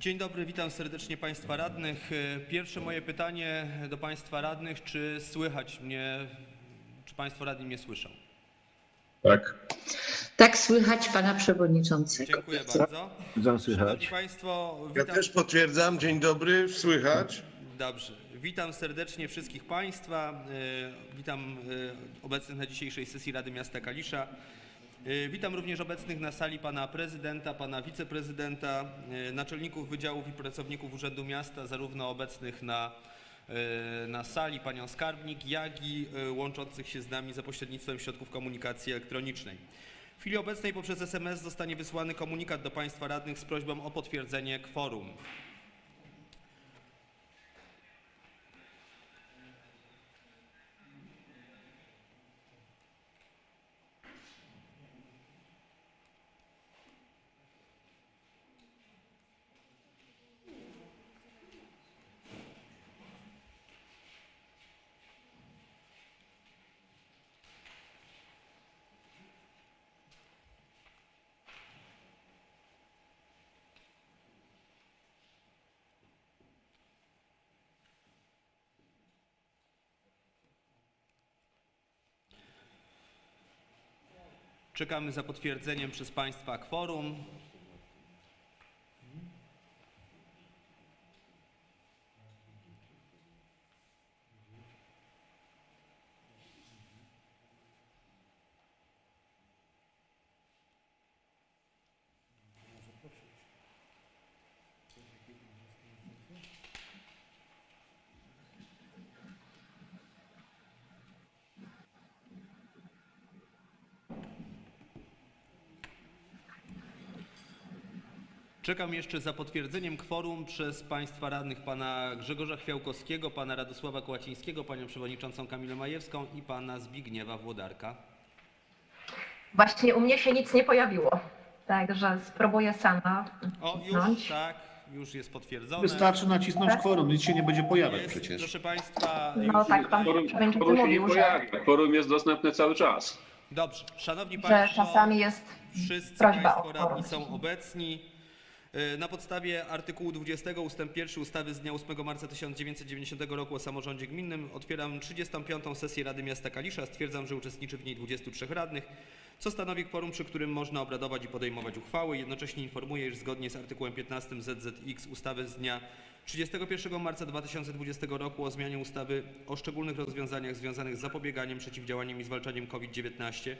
Dzień dobry, witam serdecznie Państwa radnych. E, Pierwsze moje pytanie do Państwa radnych, czy słychać mnie, czy Państwo radni mnie słyszą? Tak. Tak słychać pana przewodniczącego. Dziękuję bardzo. Witam Szanowni słychać. Państwo, Ja witam, też potwierdzam. Dzień dobry, słychać. dobrze. Witam serdecznie wszystkich Państwa. e, Witam e, obecnych na dzisiejszej sesji Rady Miasta Kalisza. E, Witam również obecnych na sali pana prezydenta, pana wiceprezydenta, e, naczelników wydziałów i pracowników Urzędu Miasta, zarówno obecnych na, e, na sali, panią skarbnik, jak i łączących się z nami za pośrednictwem środków komunikacji elektronicznej. W chwili obecnej poprzez SMS zostanie wysłany komunikat do państwa radnych z prośbą o potwierdzenie kworum. Czekamy za potwierdzeniem przez państwa kworum. Czekam jeszcze za potwierdzeniem kworum przez państwa radnych pana Grzegorza Chwiałkowskiego, pana Radosława Kołacińskiego, panią przewodniczącą Kamilę Majewską i pana Zbigniewa Włodarka. Właśnie u mnie się nic nie pojawiło, także spróbuję sama. O, już tak, już jest potwierdzone. Wystarczy nacisnąć kworum, nic się nie będzie pojawiać Jest, przecież. proszę państwa, No już... tak, pan przewodniczący forum się nie mówił, że, pojawia. Forum jest dostępne cały czas. Dobrze, szanowni że państwo, czasami jest wszyscy prośba państwo o radni kworum. są obecni. Y, Na podstawie artykułu 20 ust. 1 ustawy z dnia 8 marca 1990 roku o samorządzie gminnym otwieram 35. sesję Rady Miasta Kalisza. Stwierdzam, że uczestniczy w niej 23 radnych, co stanowi kworum, przy którym można obradować i podejmować uchwały. Jednocześnie informuję, iż zgodnie z artykułem 15 ZZX ustawy z dnia 31 marca 2020 roku o zmianie ustawy o szczególnych rozwiązaniach związanych z zapobieganiem, przeciwdziałaniem i zwalczaniem COVID-19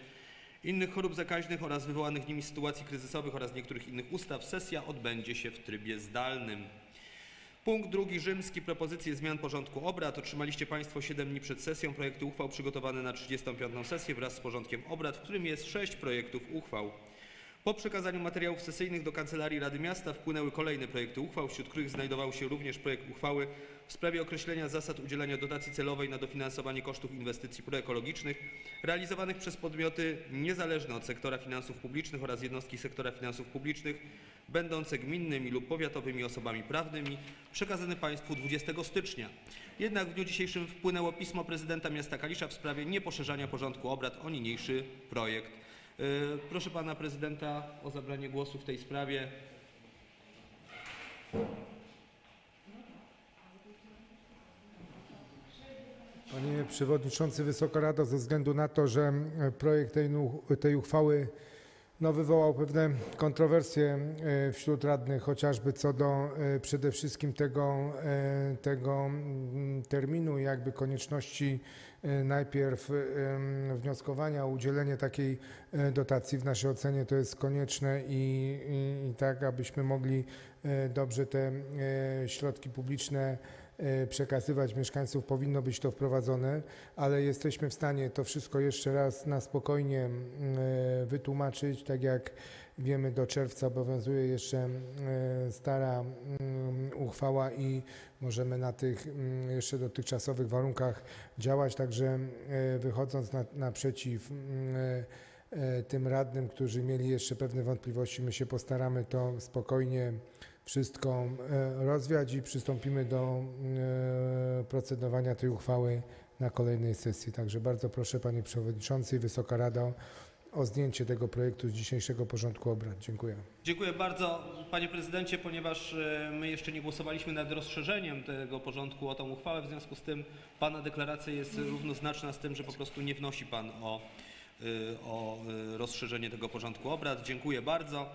innych chorób zakaźnych oraz wywołanych nimi sytuacji kryzysowych oraz niektórych innych ustaw sesja odbędzie się w trybie zdalnym. Punkt drugi rzymski propozycje zmian porządku obrad. Otrzymaliście Państwo 7 dni przed sesją projekty uchwał przygotowane na 35. sesję wraz z porządkiem obrad, w którym jest 6 projektów uchwał. Po przekazaniu materiałów sesyjnych do Kancelarii Rady Miasta wpłynęły kolejne projekty uchwał, wśród których znajdował się również projekt uchwały w sprawie określenia zasad udzielania dotacji celowej na dofinansowanie kosztów inwestycji proekologicznych realizowanych przez podmioty niezależne od sektora finansów publicznych oraz jednostki sektora finansów publicznych będące gminnymi lub powiatowymi osobami prawnymi przekazany Państwu 20 stycznia. Jednak w dniu dzisiejszym wpłynęło pismo prezydenta miasta Kalisza w sprawie nieposzerzania porządku obrad o niniejszy projekt. Yy, Proszę pana prezydenta o zabranie głosu w tej sprawie. Panie Przewodniczący, Wysoka Rado, ze względu na to, że e, projekt tej, tej uchwały no, wywołał pewne kontrowersje e, wśród radnych, chociażby co do e, przede wszystkim tego, e, tego mm, terminu, jakby konieczności e, najpierw em, wnioskowania o udzielenie takiej e, dotacji. W naszej ocenie to jest konieczne i, i, i tak, abyśmy mogli e, dobrze te e, środki publiczne e, przekazywać mieszkańców, powinno być to wprowadzone, ale jesteśmy w stanie to wszystko jeszcze raz na spokojnie e, wytłumaczyć. Tak jak wiemy, do czerwca obowiązuje jeszcze e, stara mm, uchwała i możemy na tych mm, jeszcze dotychczasowych warunkach działać, także e, wychodząc na, naprzeciw mm, e, tym radnym, którzy mieli jeszcze pewne wątpliwości, my się postaramy to spokojnie wszystko rozwiać i przystąpimy do procedowania tej uchwały na kolejnej sesji. Także bardzo proszę Panie Przewodniczący i Wysoka Rado o zdjęcie tego projektu z dzisiejszego porządku obrad. Dziękuję. Dziękuję bardzo, panie prezydencie, ponieważ e, my jeszcze nie głosowaliśmy nad rozszerzeniem tego porządku o tą uchwałę, w związku z tym pana deklaracja jest równoznaczna z tym, że po prostu nie wnosi pan o, y, o y, rozszerzenie tego porządku obrad. Dziękuję bardzo.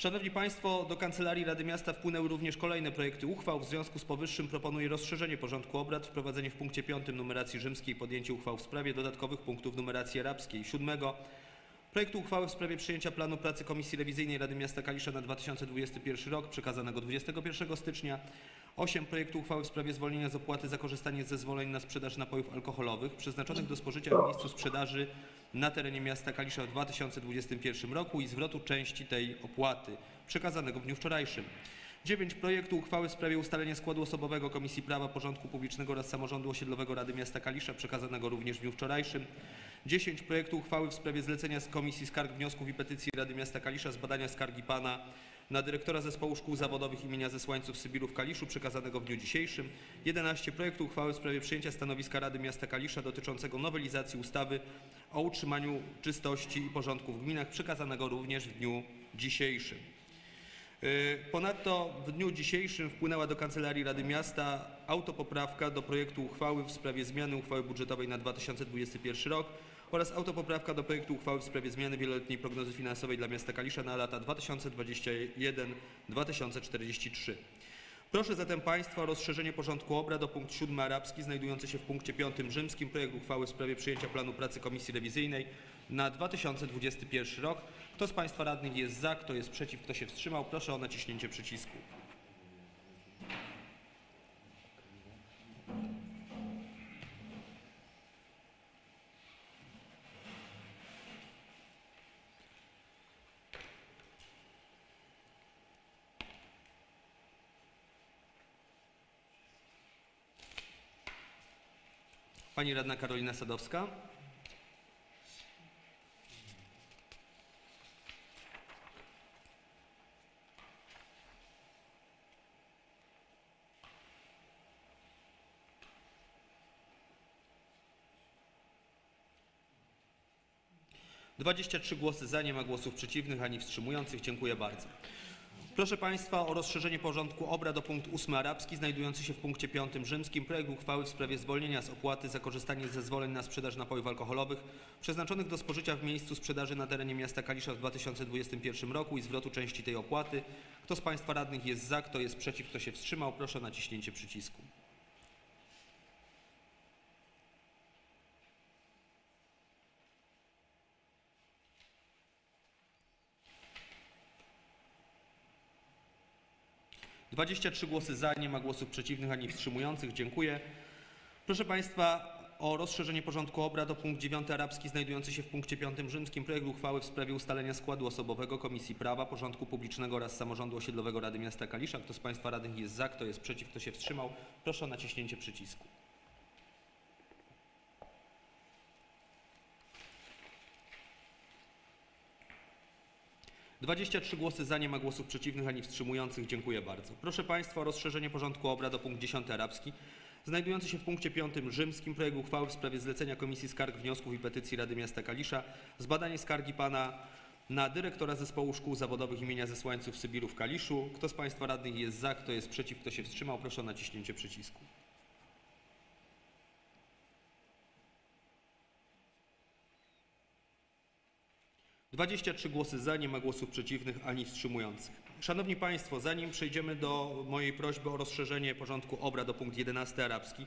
Szanowni Państwo, do Kancelarii Rady Miasta wpłynęły również kolejne projekty uchwał. W związku z powyższym proponuję rozszerzenie porządku obrad, wprowadzenie w punkcie 5 numeracji rzymskiej, podjęcie uchwał w sprawie dodatkowych punktów numeracji arabskiej. Siódmego projektu uchwały w sprawie przyjęcia planu pracy Komisji Rewizyjnej Rady Miasta Kalisza na 2021 rok, przekazanego 21 stycznia. 8. Projektu uchwały w sprawie zwolnienia z opłaty za korzystanie z zezwoleń na sprzedaż napojów alkoholowych przeznaczonych do spożycia w miejscu sprzedaży na terenie miasta Kalisza w 2021 roku i zwrotu części tej opłaty przekazanego w dniu wczorajszym. 9. Projektu uchwały w sprawie ustalenia składu osobowego Komisji Prawa, Porządku Publicznego oraz Samorządu Osiedlowego Rady Miasta Kalisza przekazanego również w dniu wczorajszym. 10. Projektu uchwały w sprawie zlecenia z Komisji Skarg, Wniosków i Petycji Rady Miasta Kalisza zbadania skargi pana na dyrektora Zespołu Szkół Zawodowych imienia Zesłańców Sybiru w Kaliszu przekazanego w dniu dzisiejszym. 11. Projektu uchwały w sprawie przyjęcia stanowiska Rady Miasta Kalisza dotyczącego nowelizacji ustawy o utrzymaniu czystości i porządku w gminach przekazanego również w dniu dzisiejszym. Y, Ponadto w dniu dzisiejszym wpłynęła do Kancelarii Rady Miasta autopoprawka do projektu uchwały w sprawie zmiany uchwały budżetowej na 2021 rok oraz autopoprawka do projektu uchwały w sprawie zmiany wieloletniej prognozy finansowej dla miasta Kalisza na lata 2021-2043. Proszę zatem Państwa o rozszerzenie porządku obrad o punkt 7 arabski znajdujący się w punkcie 5 rzymskim projekt uchwały w sprawie przyjęcia planu pracy Komisji Rewizyjnej na 2021 rok. Kto z Państwa radnych jest za, kto jest przeciw, kto się wstrzymał, proszę o naciśnięcie przycisku. Pani radna Karolina Sadowska. Dwadzieścia trzy głosy za, nie ma głosów przeciwnych ani wstrzymujących. Dziękuję bardzo. Proszę Państwa o rozszerzenie porządku obrad o punkt 8 arabski znajdujący się w punkcie 5 rzymskim projekt uchwały w sprawie zwolnienia z opłaty za korzystanie z zezwoleń na sprzedaż napojów alkoholowych przeznaczonych do spożycia w miejscu sprzedaży na terenie miasta Kalisza w 2021 roku i zwrotu części tej opłaty. Kto z Państwa radnych jest za, kto jest przeciw, kto się wstrzymał, proszę o naciśnięcie przycisku. Dwadzieścia trzy głosy za, nie ma głosów przeciwnych ani wstrzymujących. Dziękuję. Proszę Państwa, o rozszerzenie porządku obrad o punkt 9 arabski znajdujący się w punkcie 5 rzymskim projekt uchwały w sprawie ustalenia składu osobowego Komisji Prawa, Porządku Publicznego oraz Samorządu Osiedlowego Rady Miasta Kalisza. Kto z Państwa radnych jest za, kto jest przeciw, kto się wstrzymał, proszę o naciśnięcie przycisku. Dwadzieścia trzy głosy za, nie ma głosów przeciwnych ani wstrzymujących. Dziękuję bardzo. Proszę Państwa o rozszerzenie porządku obrad o punkt 10 arabski znajdujący się w punkcie 5 rzymskim projekt uchwały w sprawie zlecenia Komisji Skarg, Wniosków i Petycji Rady Miasta Kalisza zbadanie skargi pana na dyrektora Zespołu Szkół Zawodowych imienia Zesłańców Sybiru w Kaliszu. Kto z Państwa radnych jest za, kto jest przeciw, kto się wstrzymał, proszę o naciśnięcie przycisku. Dwadzieścia trzy głosy za, nie ma głosów przeciwnych ani wstrzymujących. Szanowni Państwo, zanim przejdziemy do mojej prośby o rozszerzenie porządku obrad o punkt 11 arabski,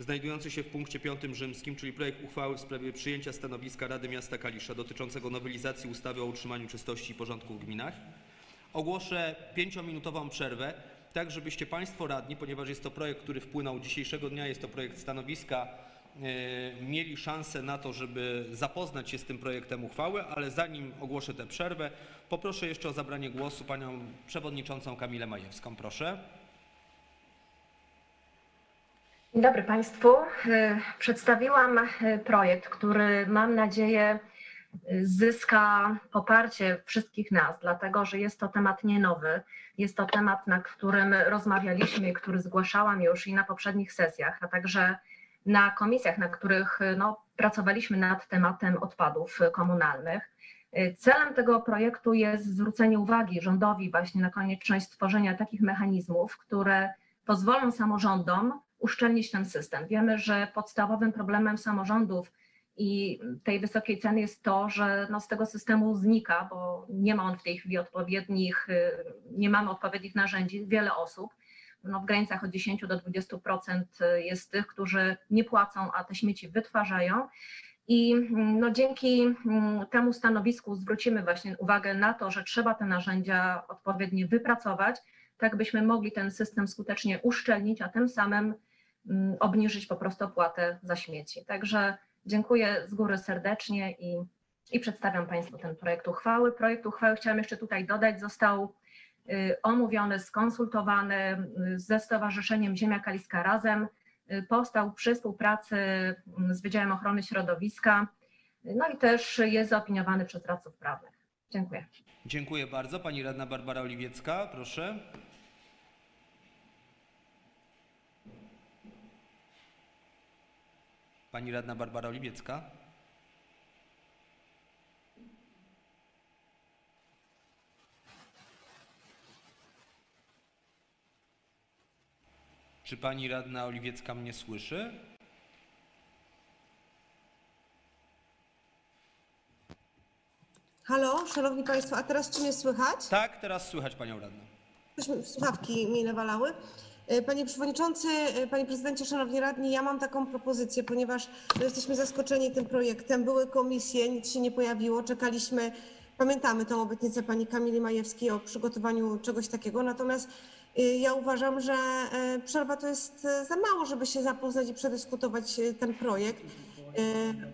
znajdujący się w punkcie 5 rzymskim, czyli projekt uchwały w sprawie przyjęcia stanowiska Rady Miasta Kalisza dotyczącego nowelizacji ustawy o utrzymaniu czystości i porządku w gminach, ogłoszę pięciominutową przerwę, tak żebyście Państwo radni, ponieważ jest to projekt, który wpłynął dzisiejszego dnia, jest to projekt stanowiska, mieli szansę na to, żeby zapoznać się z tym projektem uchwały, ale zanim ogłoszę tę przerwę, poproszę jeszcze o zabranie głosu panią przewodniczącą Kamilę Majewską. Proszę. Dzień dobry Państwu. E, Przedstawiłam e, projekt, który mam nadzieję e, zyska poparcie wszystkich nas, dlatego że jest to temat nie nowy. Jest to temat, nad którym rozmawialiśmy, i który zgłaszałam już i na poprzednich sesjach, a także na komisjach, na których no, pracowaliśmy nad tematem odpadów komunalnych. Celem tego projektu jest zwrócenie uwagi rządowi właśnie na konieczność stworzenia takich mechanizmów, które pozwolą samorządom uszczelnić ten system. Wiemy, że podstawowym problemem samorządów i tej wysokiej ceny jest to, że no z tego systemu znika, bo nie ma on w tej chwili odpowiednich, y, nie mamy odpowiednich narzędzi. Wiele osób, no w granicach od 10 do 20% jest tych, którzy nie płacą, a te śmieci wytwarzają. I no dzięki mm, temu stanowisku zwrócimy właśnie uwagę na to, że trzeba te narzędzia odpowiednio wypracować, tak byśmy mogli ten system skutecznie uszczelnić, a tym samym mm, obniżyć po prostu opłatę za śmieci. Także dziękuję z góry serdecznie i, i przedstawiam Państwu ten projekt uchwały. Projekt uchwały chciałam jeszcze tutaj dodać, został y, omówiony, skonsultowany y, ze Stowarzyszeniem Ziemia Kaliska Razem. Y, Powstał przy współpracy mm, z Wydziałem Ochrony Środowiska, no i też jest zaopiniowany przez radców prawnych. Dziękuję. Dziękuję bardzo. Pani radna Barbara Oliwiecka, proszę. Pani radna Barbara Oliwiecka. Czy pani radna Oliwiecka mnie słyszy? Halo, szanowni państwo, a teraz czy mnie słychać? Tak, teraz słychać panią radną. Słuchawki mi nawalały. E, Panie Przewodniczący, e, Panie Prezydencie, Szanowni Radni, ja mam taką propozycję, ponieważ no, jesteśmy zaskoczeni tym projektem. Były komisje, nic się nie pojawiło, czekaliśmy, pamiętamy tą obietnicę Pani Kamili Majewskiej o przygotowaniu czegoś takiego, natomiast ja uważam, że e, przerwa to jest e, za mało, żeby się zapoznać i przedyskutować e, ten projekt.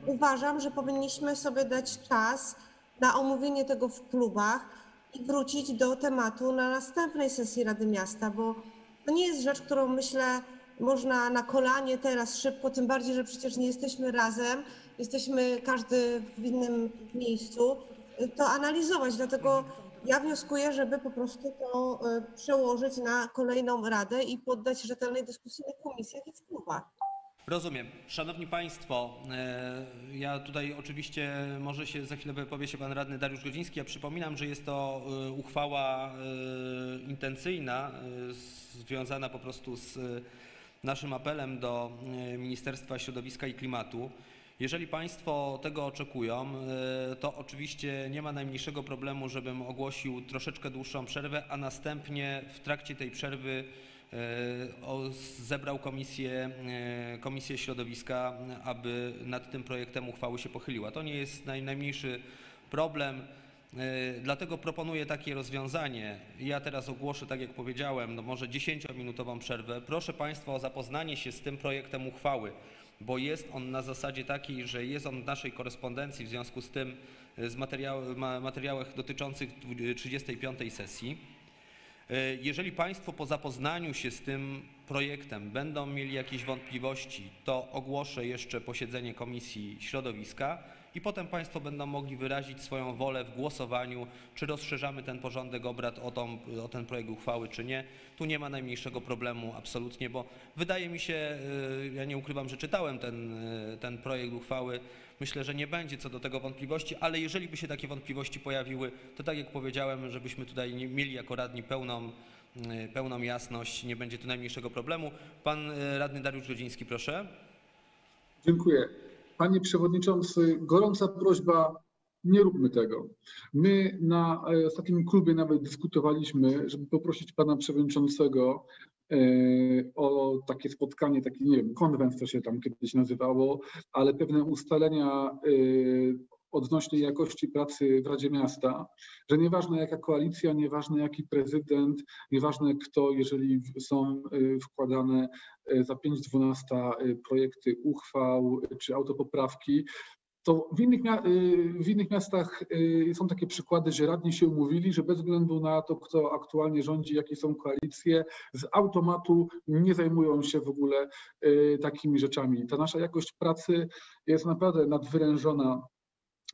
Uważam, że powinniśmy sobie dać czas na omówienie tego w klubach i wrócić do tematu na następnej sesji Rady Miasta, bo to nie jest rzecz, którą myślę można na kolanie teraz szybko, tym bardziej, że przecież nie jesteśmy razem, jesteśmy każdy w innym miejscu, to analizować. Dlatego ja wnioskuję, żeby po prostu to e, przełożyć na kolejną radę i poddać rzetelnej dyskusji na komisjach i w klubach. Rozumiem. Szanowni Państwo, e, ja tutaj oczywiście może się za chwilę wypowie się Pan Radny Dariusz Godziński. Ja przypominam, że jest to e, uchwała intencyjna, związana po prostu z naszym apelem do Ministerstwa Środowiska i Klimatu. Jeżeli Państwo tego oczekują, e, to oczywiście nie ma najmniejszego problemu, żebym ogłosił troszeczkę dłuższą przerwę, a następnie w trakcie tej przerwy e, zebrał komisję, e, komisję środowiska, aby nad tym projektem uchwały się pochyliła. To nie jest naj, najmniejszy problem. Dlatego proponuję takie rozwiązanie. Ja teraz ogłoszę, tak jak powiedziałem, no może 10-minutową przerwę. Proszę Państwa o zapoznanie się z tym projektem uchwały, bo jest on na zasadzie takiej, że jest on w naszej korespondencji, w związku z tym e, z materiał, ma, materiałach dotyczących dwu- 35. sesji. E, Jeżeli Państwo po zapoznaniu się z tym projektem będą mieli jakieś wątpliwości, to ogłoszę jeszcze posiedzenie Komisji Środowiska i potem Państwo będą mogli wyrazić swoją wolę w głosowaniu, czy rozszerzamy ten porządek obrad o, tą, o ten projekt uchwały, czy nie. Tu nie ma najmniejszego problemu absolutnie, bo wydaje mi się, y, ja nie ukrywam, że czytałem ten, y, ten projekt uchwały, myślę, że nie będzie co do tego wątpliwości, ale jeżeli by się takie wątpliwości pojawiły, to tak jak powiedziałem, żebyśmy tutaj mieli jako radni pełną, y, pełną jasność, nie będzie tu najmniejszego problemu. Pan radny Dariusz Godziński, proszę. Dziękuję. Panie Przewodniczący, gorąca prośba, nie róbmy tego. My na e, ostatnim klubie nawet dyskutowaliśmy, żeby poprosić Pana Przewodniczącego e, o takie spotkanie, taki, nie wiem, konwent to się tam kiedyś nazywało, ale pewne ustalenia e, odnośnie jakości pracy w Radzie Miasta, że nieważne jaka koalicja, nieważne jaki prezydent, nieważne kto, jeżeli są e, wkładane e, za 5-12 e, projekty uchwał e, czy autopoprawki, to w innych, w innych miastach są takie przykłady, że radni się umówili, że bez względu na to, kto aktualnie rządzi, jakie są koalicje, z automatu nie zajmują się w ogóle takimi rzeczami. Ta nasza jakość pracy jest naprawdę nadwyrężona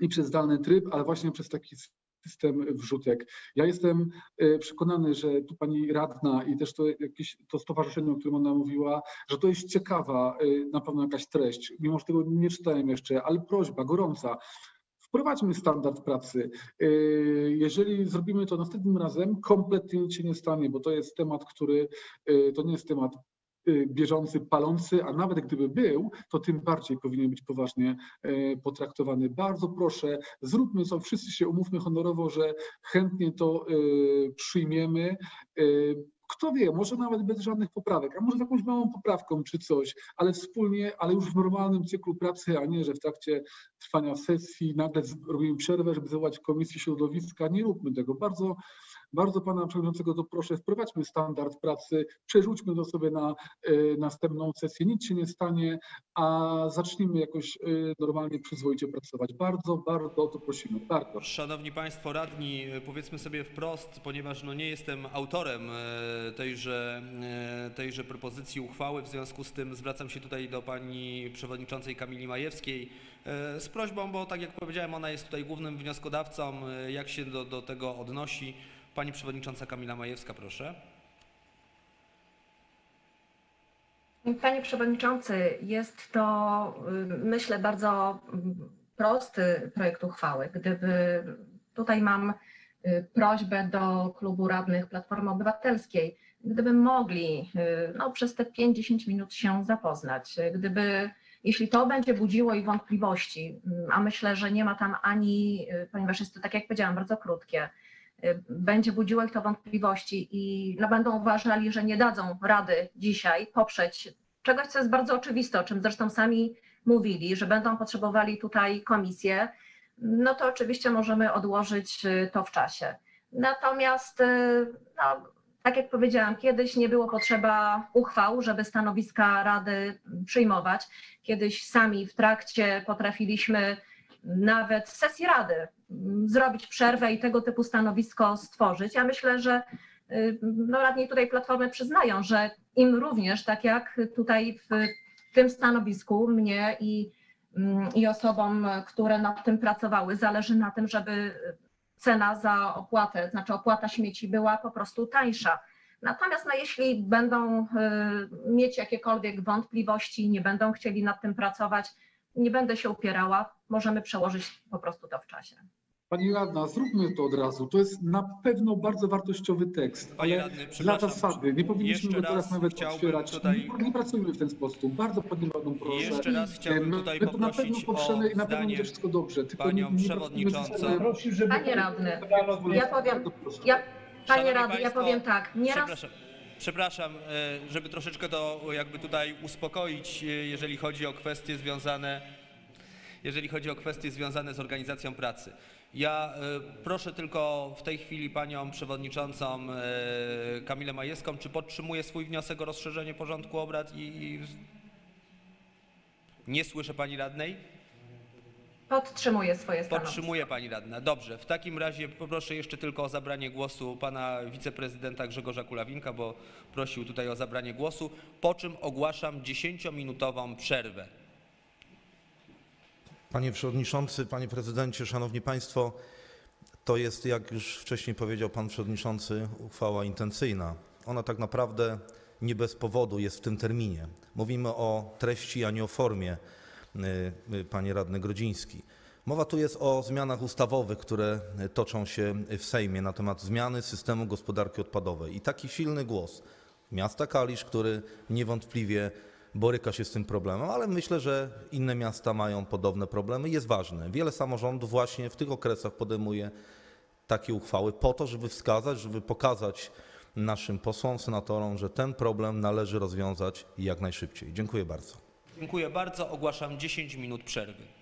i przez zdalny tryb, ale właśnie przez taki system wrzutek. Ja jestem e, przekonany, że tu pani radna i też to jakieś to stowarzyszenie, o którym ona mówiła, że to jest ciekawa e, na pewno jakaś treść. Mimo, że tego nie czytałem jeszcze, ale prośba gorąca. Wprowadźmy standard pracy. E, Jeżeli zrobimy to następnym razem, kompletnie nic się nie stanie, bo to jest temat, który to nie jest temat bieżący, palący, a nawet gdyby był, to tym bardziej powinien być poważnie e, potraktowany. Bardzo proszę, zróbmy co, wszyscy się umówmy honorowo, że chętnie to e, przyjmiemy. Kto wie, może nawet bez żadnych poprawek, a może z jakąś małą poprawką czy coś, ale wspólnie, ale już w normalnym cyklu pracy, a nie, że w trakcie trwania sesji nagle robimy przerwę, żeby zwołać Komisję Środowiska. Nie róbmy tego. Bardzo bardzo pana przewodniczącego to proszę, wprowadźmy standard pracy, przerzućmy to sobie na y, następną sesję, nic się nie stanie, a zacznijmy jakoś y, normalnie, przyzwoicie pracować. Bardzo, bardzo o to prosimy, bardzo. Szanowni Państwo radni, powiedzmy sobie wprost, ponieważ no nie jestem autorem e, tejże, e, tejże propozycji uchwały, w związku z tym zwracam się tutaj do Pani Przewodniczącej Kamili Majewskiej e, z prośbą, bo tak jak powiedziałem, ona jest tutaj głównym wnioskodawcą, e, jak się do, do tego odnosi. Pani Przewodnicząca Kamila Majewska, proszę. Panie Przewodniczący, jest to y, myślę bardzo mm, prosty projekt uchwały. Gdyby tutaj mam y, prośbę do klubu radnych Platformy Obywatelskiej, gdyby mogli y, no, przez te 5-10 minut się zapoznać, gdyby jeśli to będzie budziło ich wątpliwości, mm, a myślę, że nie ma tam ani, ponieważ jest to tak jak powiedziałam, bardzo krótkie, będzie budziło ich to wątpliwości i no, będą uważali, że nie dadzą rady dzisiaj poprzeć czegoś, co jest bardzo oczywiste, o czym zresztą sami mówili, że będą potrzebowali tutaj komisję, no to oczywiście możemy odłożyć y, to w czasie. Natomiast, y, no, tak jak powiedziałam, kiedyś nie było potrzeba uchwał, żeby stanowiska Rady przyjmować. Kiedyś sami w trakcie potrafiliśmy nawet sesji Rady mm, zrobić przerwę i tego typu stanowisko stworzyć. Ja myślę, że y, no, radni tutaj Platformy przyznają, że im również, tak jak tutaj w tym stanowisku, mnie i, mm, i osobom, które nad tym pracowały, zależy na tym, żeby cena za opłatę, znaczy opłata śmieci była po prostu tańsza. Natomiast no, jeśli będą y, mieć jakiekolwiek wątpliwości, nie będą chcieli nad tym pracować, nie będę się upierała, możemy przełożyć po prostu to w czasie. Pani radna, zróbmy to od razu. To jest na pewno bardzo wartościowy tekst, Panie ale radny, dla zasady nie powinniśmy go teraz raz nawet otwierać. tutaj- Nie, nie pracujmy w ten sposób. Bardzo panią radną proszę. Jeszcze raz chciałbym My- tutaj My to na pewno poprzemy i na pewno będzie wszystko dobrze. Tylko panią nie, nie przewodniczącą. Panie radny, ja powiem, ja, panie radny, ja powiem tak, nieraz Przepraszam, e, żeby troszeczkę to jakby tutaj uspokoić, e, jeżeli chodzi o kwestie związane, jeżeli chodzi o kwestie związane z organizacją pracy. Ja e, proszę tylko w tej chwili panią przewodniczącą Kamilę Majewską, czy podtrzymuje swój wniosek o rozszerzenie porządku obrad i nie słyszę pani radnej? Podtrzymuję swoje stanowisko. Podtrzymuje pani radna. Dobrze. W takim razie poproszę jeszcze tylko o zabranie głosu pana wiceprezydenta Grzegorza Kulawinka, bo prosił tutaj o zabranie głosu, po czym ogłaszam 10-minutową przerwę. Panie Przewodniczący, Panie Prezydencie, Szanowni Państwo, to jest, jak już wcześniej powiedział Pan Przewodniczący, uchwała intencyjna. Ona tak naprawdę nie bez powodu jest w tym terminie. Mówimy o treści, a nie o formie, Panie Radny Grodziński. Mowa tu jest o zmianach ustawowych, które y, toczą się w Sejmie na temat zmiany systemu gospodarki odpadowej. I taki silny głos miasta Kalisz, który niewątpliwie boryka się z tym problemem, ale myślę, że inne miasta mają podobne problemy. Jest ważne. Wiele samorządów właśnie w tych okresach podejmuje takie uchwały po to, żeby wskazać, żeby pokazać naszym posłom, senatorom, że ten problem należy rozwiązać jak najszybciej. Dziękuję bardzo. Dziękuję bardzo. Ogłaszam 10 minut przerwy.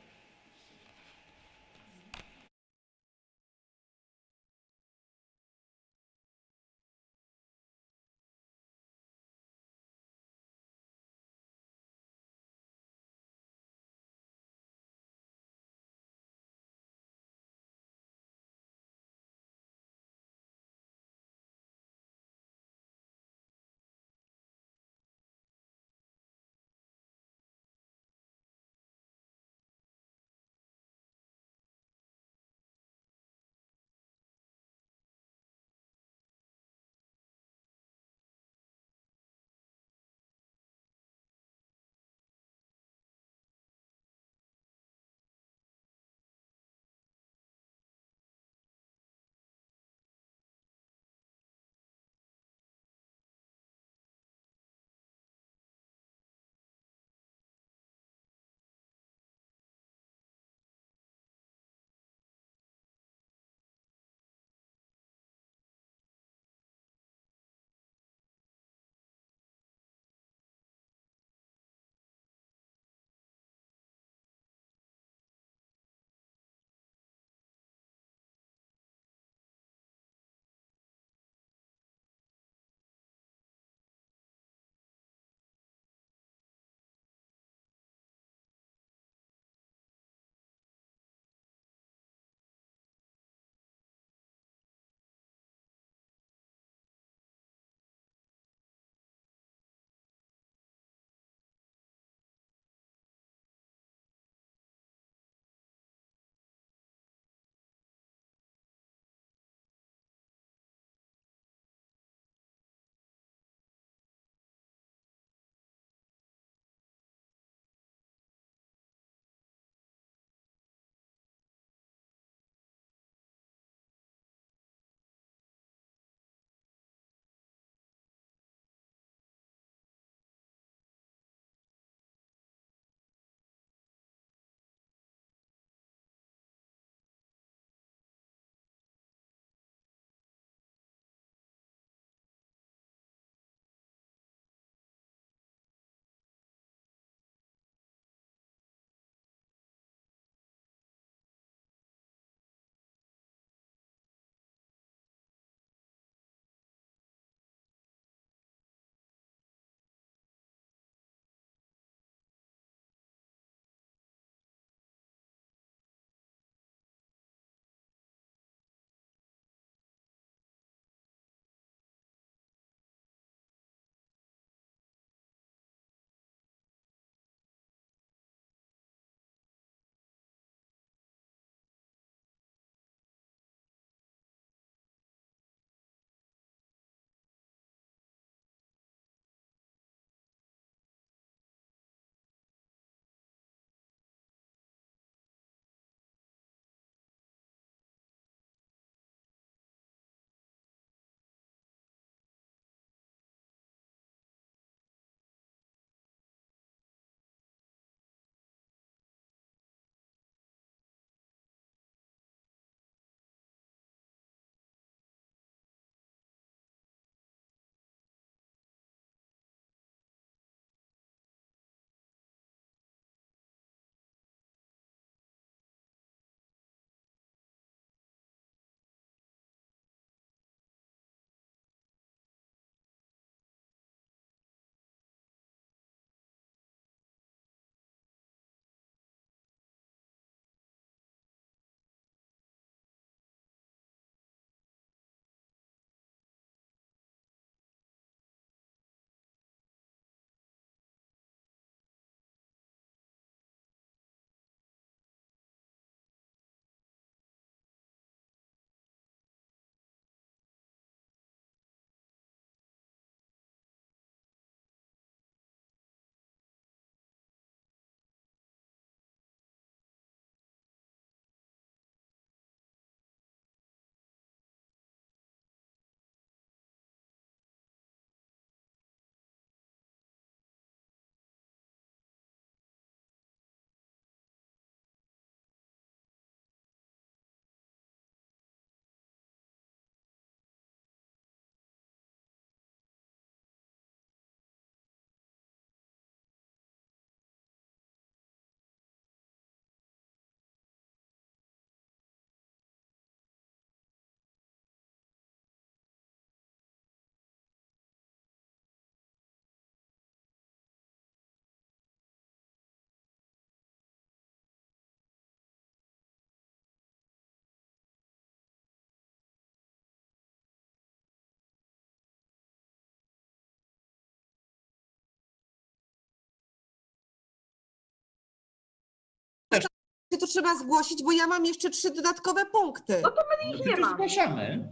To trzeba zgłosić, bo ja mam jeszcze trzy dodatkowe punkty. No to my ich nie Przecież ma. zgłaszamy.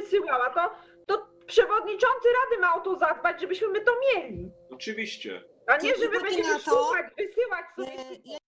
Wysyłała, to, to przewodniczący Rady ma o to zadbać, żebyśmy my to mieli. Oczywiście. A nie, Dzięki że my bardzo będziemy na to. szukać, wysyłać sobie. E, ja-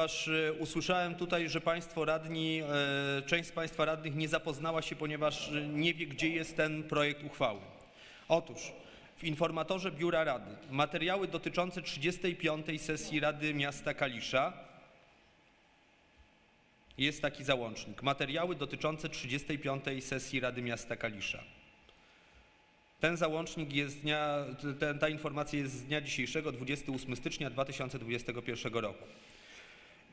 Ponieważ e, usłyszałem tutaj, że Państwo radni, e, część z Państwa radnych nie zapoznała się, ponieważ e, nie wie, gdzie jest ten projekt uchwały. Otóż w informatorze Biura Rady materiały dotyczące 35. sesji Rady Miasta Kalisza jest taki załącznik. Materiały dotyczące 35. sesji Rady Miasta Kalisza. Ten załącznik jest dnia, ten, ta informacja jest z dnia dzisiejszego, 28 stycznia 2021 roku.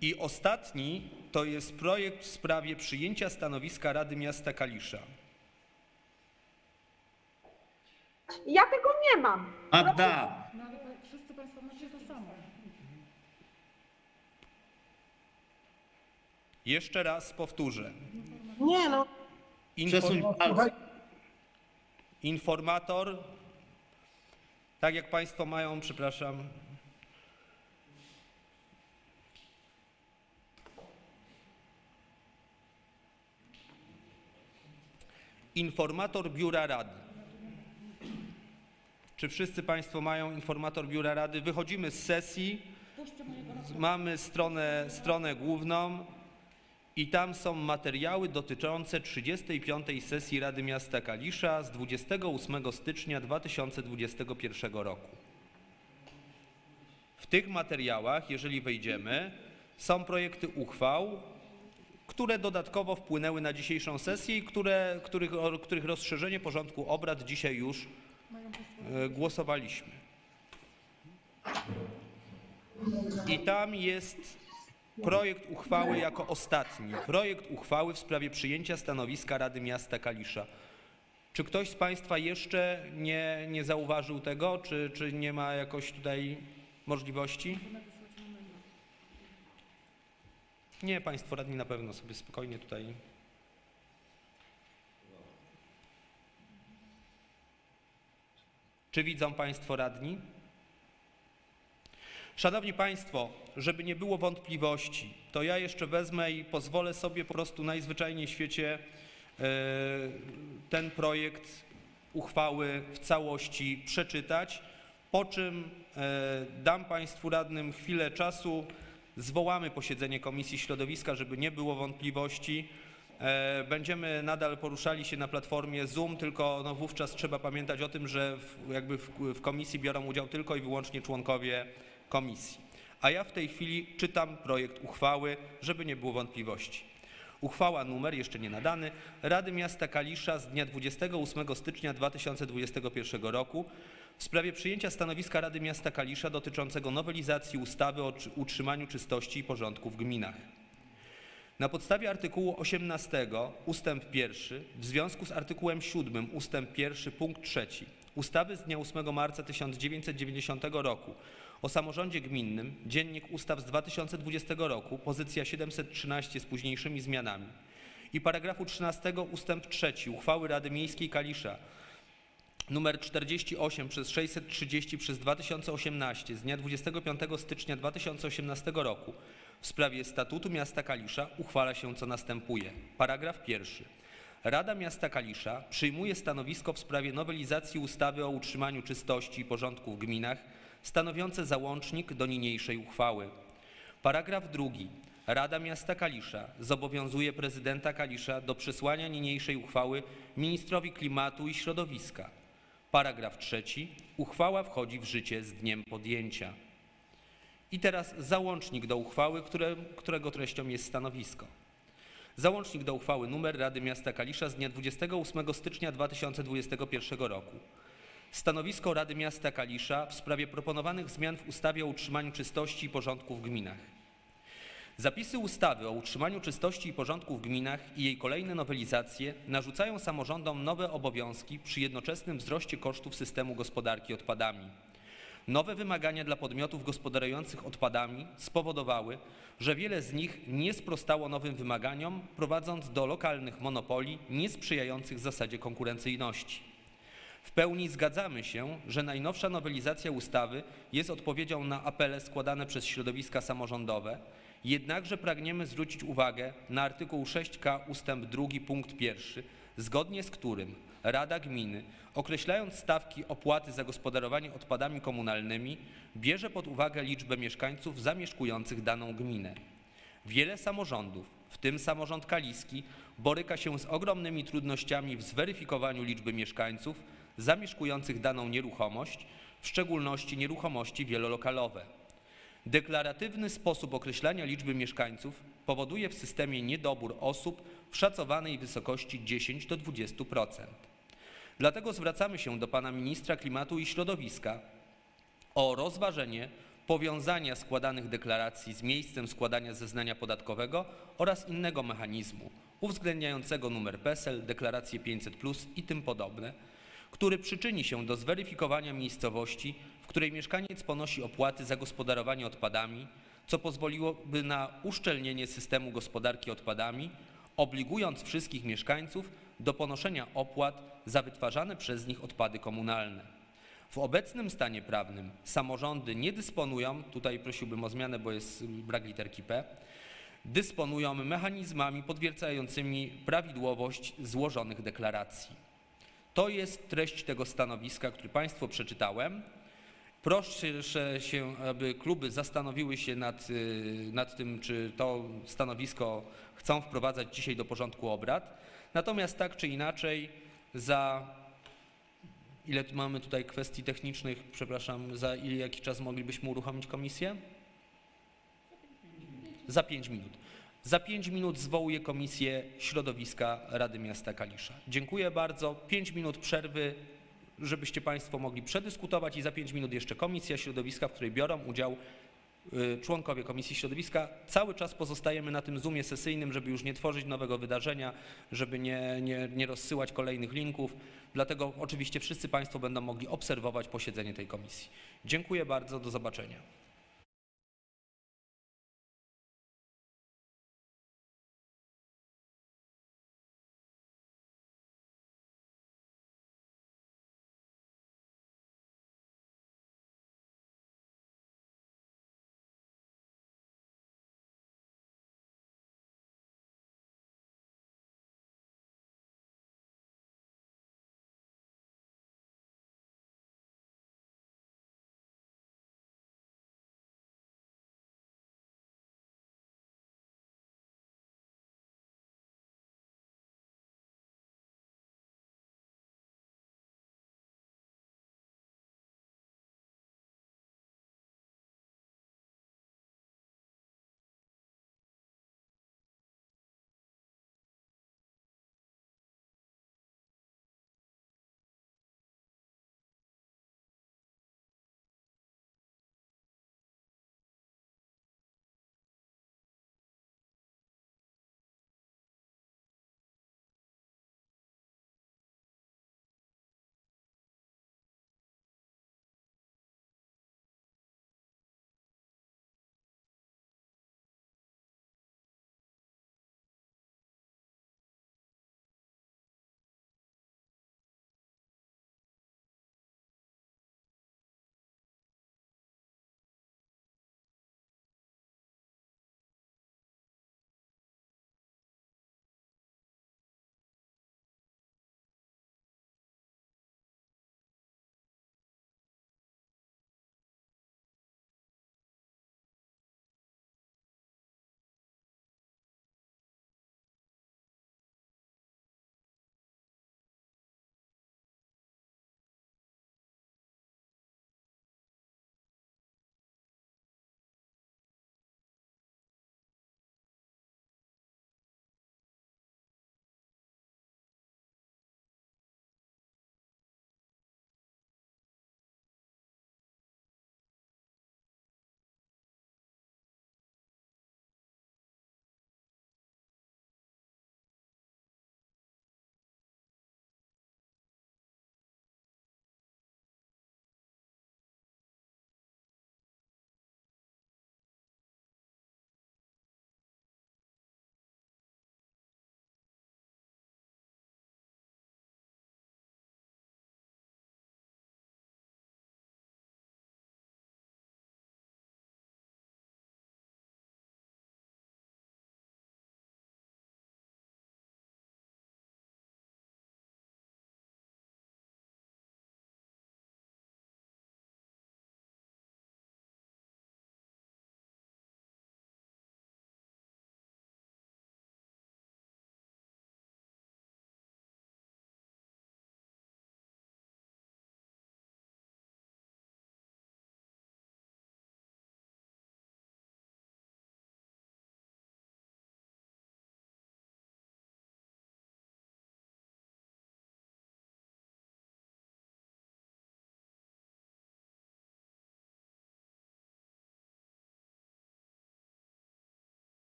I ostatni to jest projekt w sprawie przyjęcia stanowiska Rady Miasta Kalisza. Ja tego nie mam. Magda, Jeszcze raz powtórzę. Nie no, przesuń palce. informator, tak jak Państwo mają, przepraszam. Informator Biura Rady. Czy wszyscy Państwo mają informator Biura Rady? Wychodzimy z sesji, mamy stronę, stronę główną i tam są materiały dotyczące 35. sesji Rady Miasta Kalisza z 28 stycznia 2021 roku. W tych materiałach, jeżeli wejdziemy, są projekty uchwał, które dodatkowo wpłynęły na dzisiejszą sesję i które, których, których rozszerzenie porządku obrad dzisiaj już e, głosowaliśmy. I tam jest projekt uchwały jako ostatni. Projekt uchwały w sprawie przyjęcia stanowiska Rady Miasta Kalisza. Czy ktoś z Państwa jeszcze nie, nie zauważył tego? Czy, czy nie ma jakoś tutaj możliwości? Nie, Państwo radni na pewno sobie spokojnie tutaj. Czy widzą Państwo radni? Szanowni Państwo, żeby nie było wątpliwości, to ja jeszcze wezmę i pozwolę sobie po prostu najzwyczajniej w świecie e, ten projekt uchwały w całości przeczytać, po czym e, dam Państwu radnym chwilę czasu, zwołamy posiedzenie Komisji Środowiska, żeby nie było wątpliwości. E, Będziemy nadal poruszali się na platformie Zoom, tylko no wówczas trzeba pamiętać o tym, że w, jakby w, w komisji biorą udział tylko i wyłącznie członkowie komisji. A ja w tej chwili czytam projekt uchwały, żeby nie było wątpliwości. Uchwała numer, jeszcze nie nadany, Rady Miasta Kalisza z dnia 28 stycznia 2021 roku w sprawie przyjęcia stanowiska Rady Miasta Kalisza dotyczącego nowelizacji ustawy o utrzymaniu czystości i porządku w gminach. Na podstawie artykułu 18 ustęp 1 w związku z artykułem 7 ustęp 1 punkt 3 ustawy z dnia 8 marca 1990 roku o samorządzie gminnym, Dziennik Ustaw z 2020 roku, pozycja 713 z późniejszymi zmianami i paragrafu 13 ustęp 3 uchwały Rady Miejskiej Kalisza numer 48 przez 630 przez 2018 z dnia 25 stycznia 2018 roku w sprawie statutu miasta Kalisza uchwala się co następuje. Paragraf pierwszy. Rada Miasta Kalisza przyjmuje stanowisko w sprawie nowelizacji ustawy o utrzymaniu czystości i porządku w gminach stanowiące załącznik do niniejszej uchwały. Paragraf drugi. Rada Miasta Kalisza zobowiązuje prezydenta Kalisza do przesłania niniejszej uchwały ministrowi klimatu i środowiska. Paragraf trzeci. Uchwała wchodzi w życie z dniem podjęcia. I teraz załącznik do uchwały, które, którego treścią jest stanowisko. Załącznik do uchwały numer Rady Miasta Kalisza z dnia 28 stycznia 2021 roku. Stanowisko Rady Miasta Kalisza w sprawie proponowanych zmian w ustawie o utrzymaniu czystości i porządku w gminach. Zapisy ustawy o utrzymaniu czystości i porządku w gminach i jej kolejne nowelizacje narzucają samorządom nowe obowiązki przy jednoczesnym wzroście kosztów systemu gospodarki odpadami. Nowe wymagania dla podmiotów gospodarujących odpadami spowodowały, że wiele z nich nie sprostało nowym wymaganiom, prowadząc do lokalnych monopolii niesprzyjających zasadzie konkurencyjności. W pełni zgadzamy się, że najnowsza nowelizacja ustawy jest odpowiedzią na apele składane przez środowiska samorządowe, jednakże pragniemy zwrócić uwagę na artykuł 6k ustęp 2 punkt 1, zgodnie z którym Rada Gminy, określając stawki opłaty za gospodarowanie odpadami komunalnymi, bierze pod uwagę liczbę mieszkańców zamieszkujących daną gminę. Wiele samorządów, w tym samorząd kaliski, boryka się z ogromnymi trudnościami w zweryfikowaniu liczby mieszkańców zamieszkujących daną nieruchomość, w szczególności nieruchomości wielolokalowe. Deklaratywny sposób określania liczby mieszkańców powoduje w systemie niedobór osób w szacowanej wysokości 10 do 20%. Dlatego zwracamy się do pana ministra klimatu i środowiska o rozważenie powiązania składanych deklaracji z miejscem składania zeznania podatkowego oraz innego mechanizmu uwzględniającego numer PESEL, deklarację 500 i tym podobne, który przyczyni się do zweryfikowania miejscowości, w której mieszkaniec ponosi opłaty za gospodarowanie odpadami, co pozwoliłoby na uszczelnienie systemu gospodarki odpadami, obligując wszystkich mieszkańców do ponoszenia opłat za wytwarzane przez nich odpady komunalne. W obecnym stanie prawnym samorządy nie dysponują, tutaj prosiłbym o zmianę, bo jest brak literki P, dysponują mechanizmami potwierdzającymi prawidłowość złożonych deklaracji. To jest treść tego stanowiska, który Państwu przeczytałem. Proszę się, aby kluby zastanowiły się nad, y, nad tym, czy to stanowisko chcą wprowadzać dzisiaj do porządku obrad. Natomiast tak czy inaczej, za ile mamy tutaj kwestii technicznych, przepraszam, za ile jaki czas moglibyśmy uruchomić komisję? Za pięć minut. Za pięć minut zwołuję Komisję Środowiska Rady Miasta Kalisza. Dziękuję bardzo. Pięć minut przerwy, żebyście Państwo mogli przedyskutować i za pięć minut jeszcze Komisja Środowiska, w której biorą udział y, członkowie Komisji Środowiska. Cały czas pozostajemy na tym Zoomie sesyjnym, żeby już nie tworzyć nowego wydarzenia, żeby nie, nie, nie rozsyłać kolejnych linków. Dlatego oczywiście wszyscy Państwo będą mogli obserwować posiedzenie tej komisji. Dziękuję bardzo, do zobaczenia.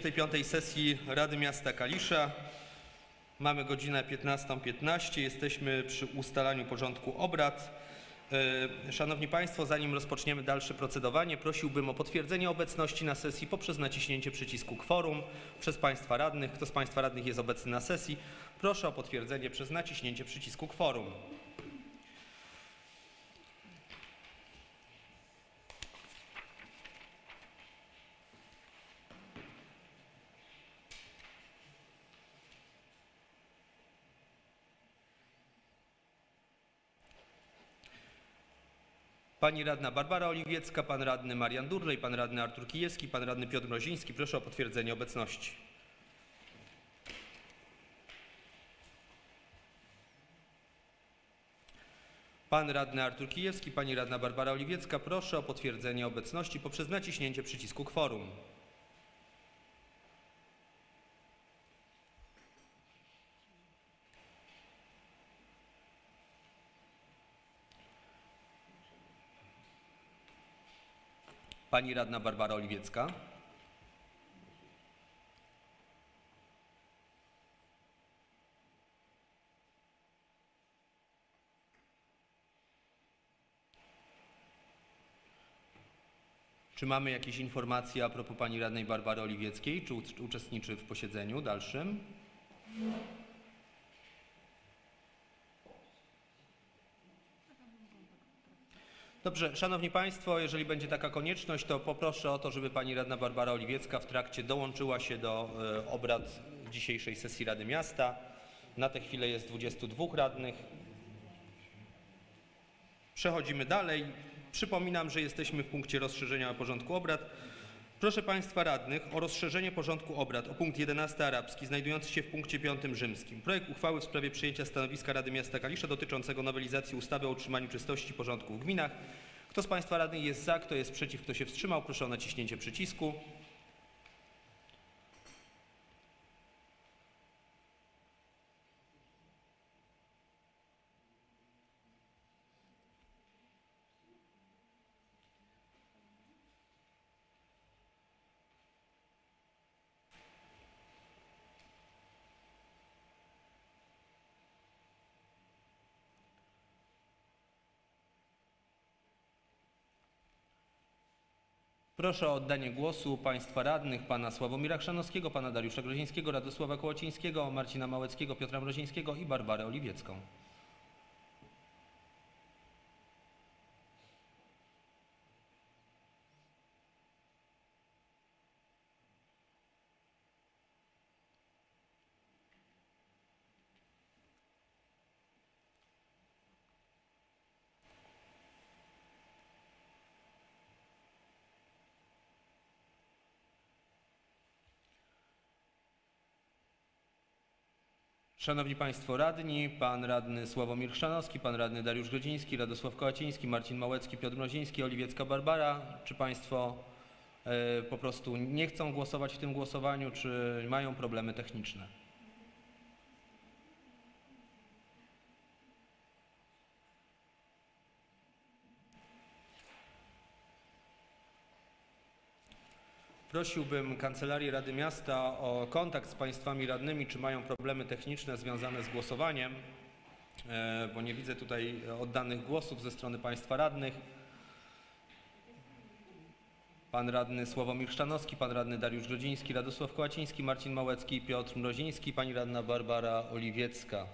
25. sesji Rady Miasta Kalisza. Mamy godzinę 15.15. Jesteśmy przy ustalaniu porządku obrad. E, Szanowni Państwo, zanim rozpoczniemy dalsze procedowanie, prosiłbym o potwierdzenie obecności na sesji poprzez naciśnięcie przycisku kworum przez Państwa radnych. Kto z Państwa radnych jest obecny na sesji? Proszę o potwierdzenie przez naciśnięcie przycisku kworum. Pani radna Barbara Oliwiecka, pan radny Marian Durlej, pan radny Artur Kijewski, pan radny Piotr Mroziński. Proszę o potwierdzenie obecności. Pan radny Artur Kijewski, pani radna Barbara Oliwiecka. Proszę o potwierdzenie obecności poprzez naciśnięcie przycisku kworum. Pani radna Barbara Oliwiecka. Czy mamy jakieś informacje a propos pani radnej Barbary Oliwieckiej? Czy ucz- uczestniczy w posiedzeniu dalszym? Dobrze, Szanowni Państwo, jeżeli będzie taka konieczność, to poproszę o to, żeby Pani Radna Barbara Oliwiecka w trakcie dołączyła się do e, obrad dzisiejszej sesji Rady Miasta. Na tę chwilę jest 22 radnych. Przechodzimy dalej. Przypominam, że jesteśmy w punkcie rozszerzenia porządku obrad. Proszę Państwa radnych o rozszerzenie porządku obrad o punkt 11 arabski znajdujący się w punkcie 5 rzymskim. Projekt uchwały w sprawie przyjęcia stanowiska Rady Miasta Kalisza dotyczącego nowelizacji ustawy o utrzymaniu czystości i porządku w gminach. Kto z Państwa radnych jest za, kto jest przeciw, kto się wstrzymał, proszę o naciśnięcie przycisku. Proszę o oddanie głosu Państwa radnych, Pana Sławomira Chrzanowskiego, Pana Dariusza Grozińskiego, Radosława Kołacińskiego, Marcina Małeckiego, Piotra Mrozińskiego i Barbarę Oliwiecką. Szanowni Państwo radni, Pan Radny Sławomir Chrzanowski, Pan Radny Dariusz Grodziński, Radosław Kołaciński, Marcin Małecki, Piotr Mroziński, Oliwiecka Barbara. Czy Państwo e, po prostu nie chcą głosować w tym głosowaniu, czy mają problemy techniczne? Prosiłbym Kancelarię Rady Miasta o kontakt z Państwami radnymi, czy mają problemy techniczne związane z głosowaniem, e, bo nie widzę tutaj oddanych głosów ze strony Państwa radnych. Pan radny Sławomir Szczanowski, pan radny Dariusz Grodziński, Radosław Kołaciński, Marcin Małecki Piotr Mroziński, pani radna Barbara Oliwiecka.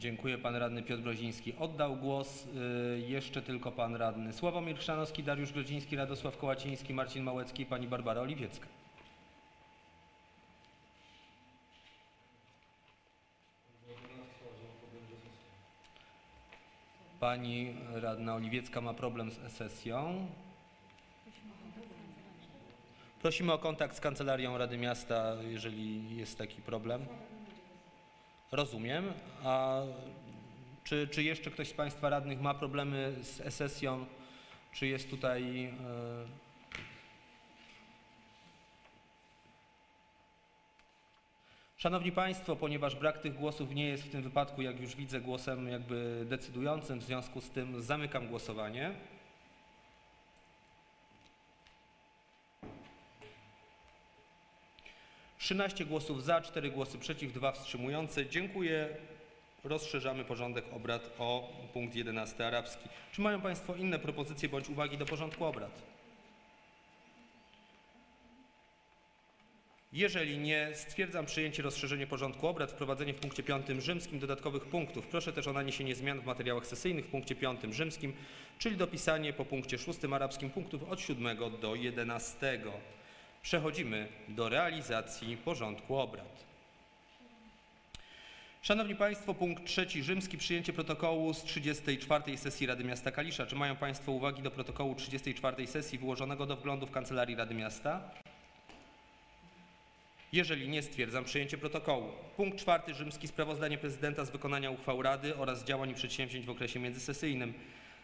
Dziękuję. Pan radny Piotr Broziński oddał głos. Y, Jeszcze tylko pan radny Sławomir Chrzanowski, Dariusz Grodziński, Radosław Kołaciński, Marcin Małecki i pani Barbara Oliwiecka. Pani radna Oliwiecka ma problem z sesją. Prosimy o kontakt z Kancelarią Rady Miasta, jeżeli jest taki problem. Rozumiem. A czy, czy jeszcze ktoś z Państwa radnych ma problemy z e-sesją? Czy jest tutaj. e, Szanowni Państwo, ponieważ brak tych głosów nie jest w tym wypadku, jak już widzę, głosem jakby decydującym, w związku z tym zamykam głosowanie. Trzynaście głosów za, 4 głosy przeciw, 2 wstrzymujące. Dziękuję. Rozszerzamy porządek obrad o punkt 11 arabski. Czy mają Państwo inne propozycje bądź uwagi do porządku obrad? Jeżeli nie, stwierdzam przyjęcie rozszerzenia porządku obrad, wprowadzenie w punkcie 5 rzymskim dodatkowych punktów. Proszę też o naniesienie zmian w materiałach sesyjnych w punkcie 5 rzymskim, czyli dopisanie po punkcie 6 arabskim punktów od 7 do 11. Przechodzimy do realizacji porządku obrad. Szanowni Państwo, punkt trzeci rzymski, przyjęcie protokołu z 34 sesji Rady Miasta Kalisza. Czy mają Państwo uwagi do protokołu 34 sesji wyłożonego do wglądu w Kancelarii Rady Miasta? Jeżeli nie, stwierdzam przyjęcie protokołu. Punkt czwarty rzymski, sprawozdanie prezydenta z wykonania uchwał Rady oraz działań i przedsięwzięć w okresie międzysesyjnym.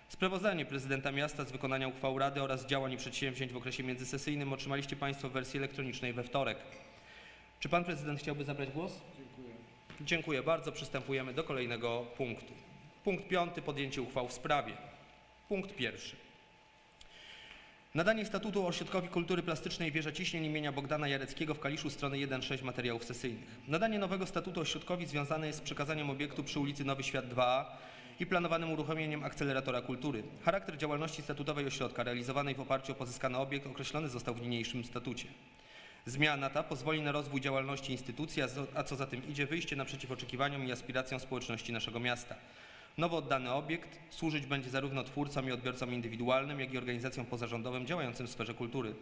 Sprawozdanie prezydenta miasta z wykonania uchwał Rady oraz działań i przedsięwzięć w okresie międzysesyjnym otrzymaliście Państwo w wersji elektronicznej we wtorek. Czy Pan Prezydent chciałby zabrać głos? Dziękuję bardzo. Przystępujemy do kolejnego punktu. Punkt piąty. Podjęcie uchwał w sprawie. Punkt pierwszy. Nadanie statutu Ośrodkowi Kultury Plastycznej Wieża Ciśnień imienia Bogdana Jareckiego w Kaliszu strony 1.6 materiałów sesyjnych. Nadanie nowego statutu ośrodkowi związane jest z przekazaniem obiektu przy ulicy Nowy Świat 2a i planowanym uruchomieniem akceleratora kultury. Charakter działalności statutowej ośrodka realizowanej w oparciu o pozyskany obiekt określony został w niniejszym statucie. Zmiana ta pozwoli na rozwój działalności instytucji, a co za tym idzie wyjście naprzeciw oczekiwaniom i aspiracjom społeczności naszego miasta. Nowo oddany obiekt służyć będzie zarówno twórcom i odbiorcom indywidualnym, jak i organizacjom pozarządowym działającym w sferze kultury.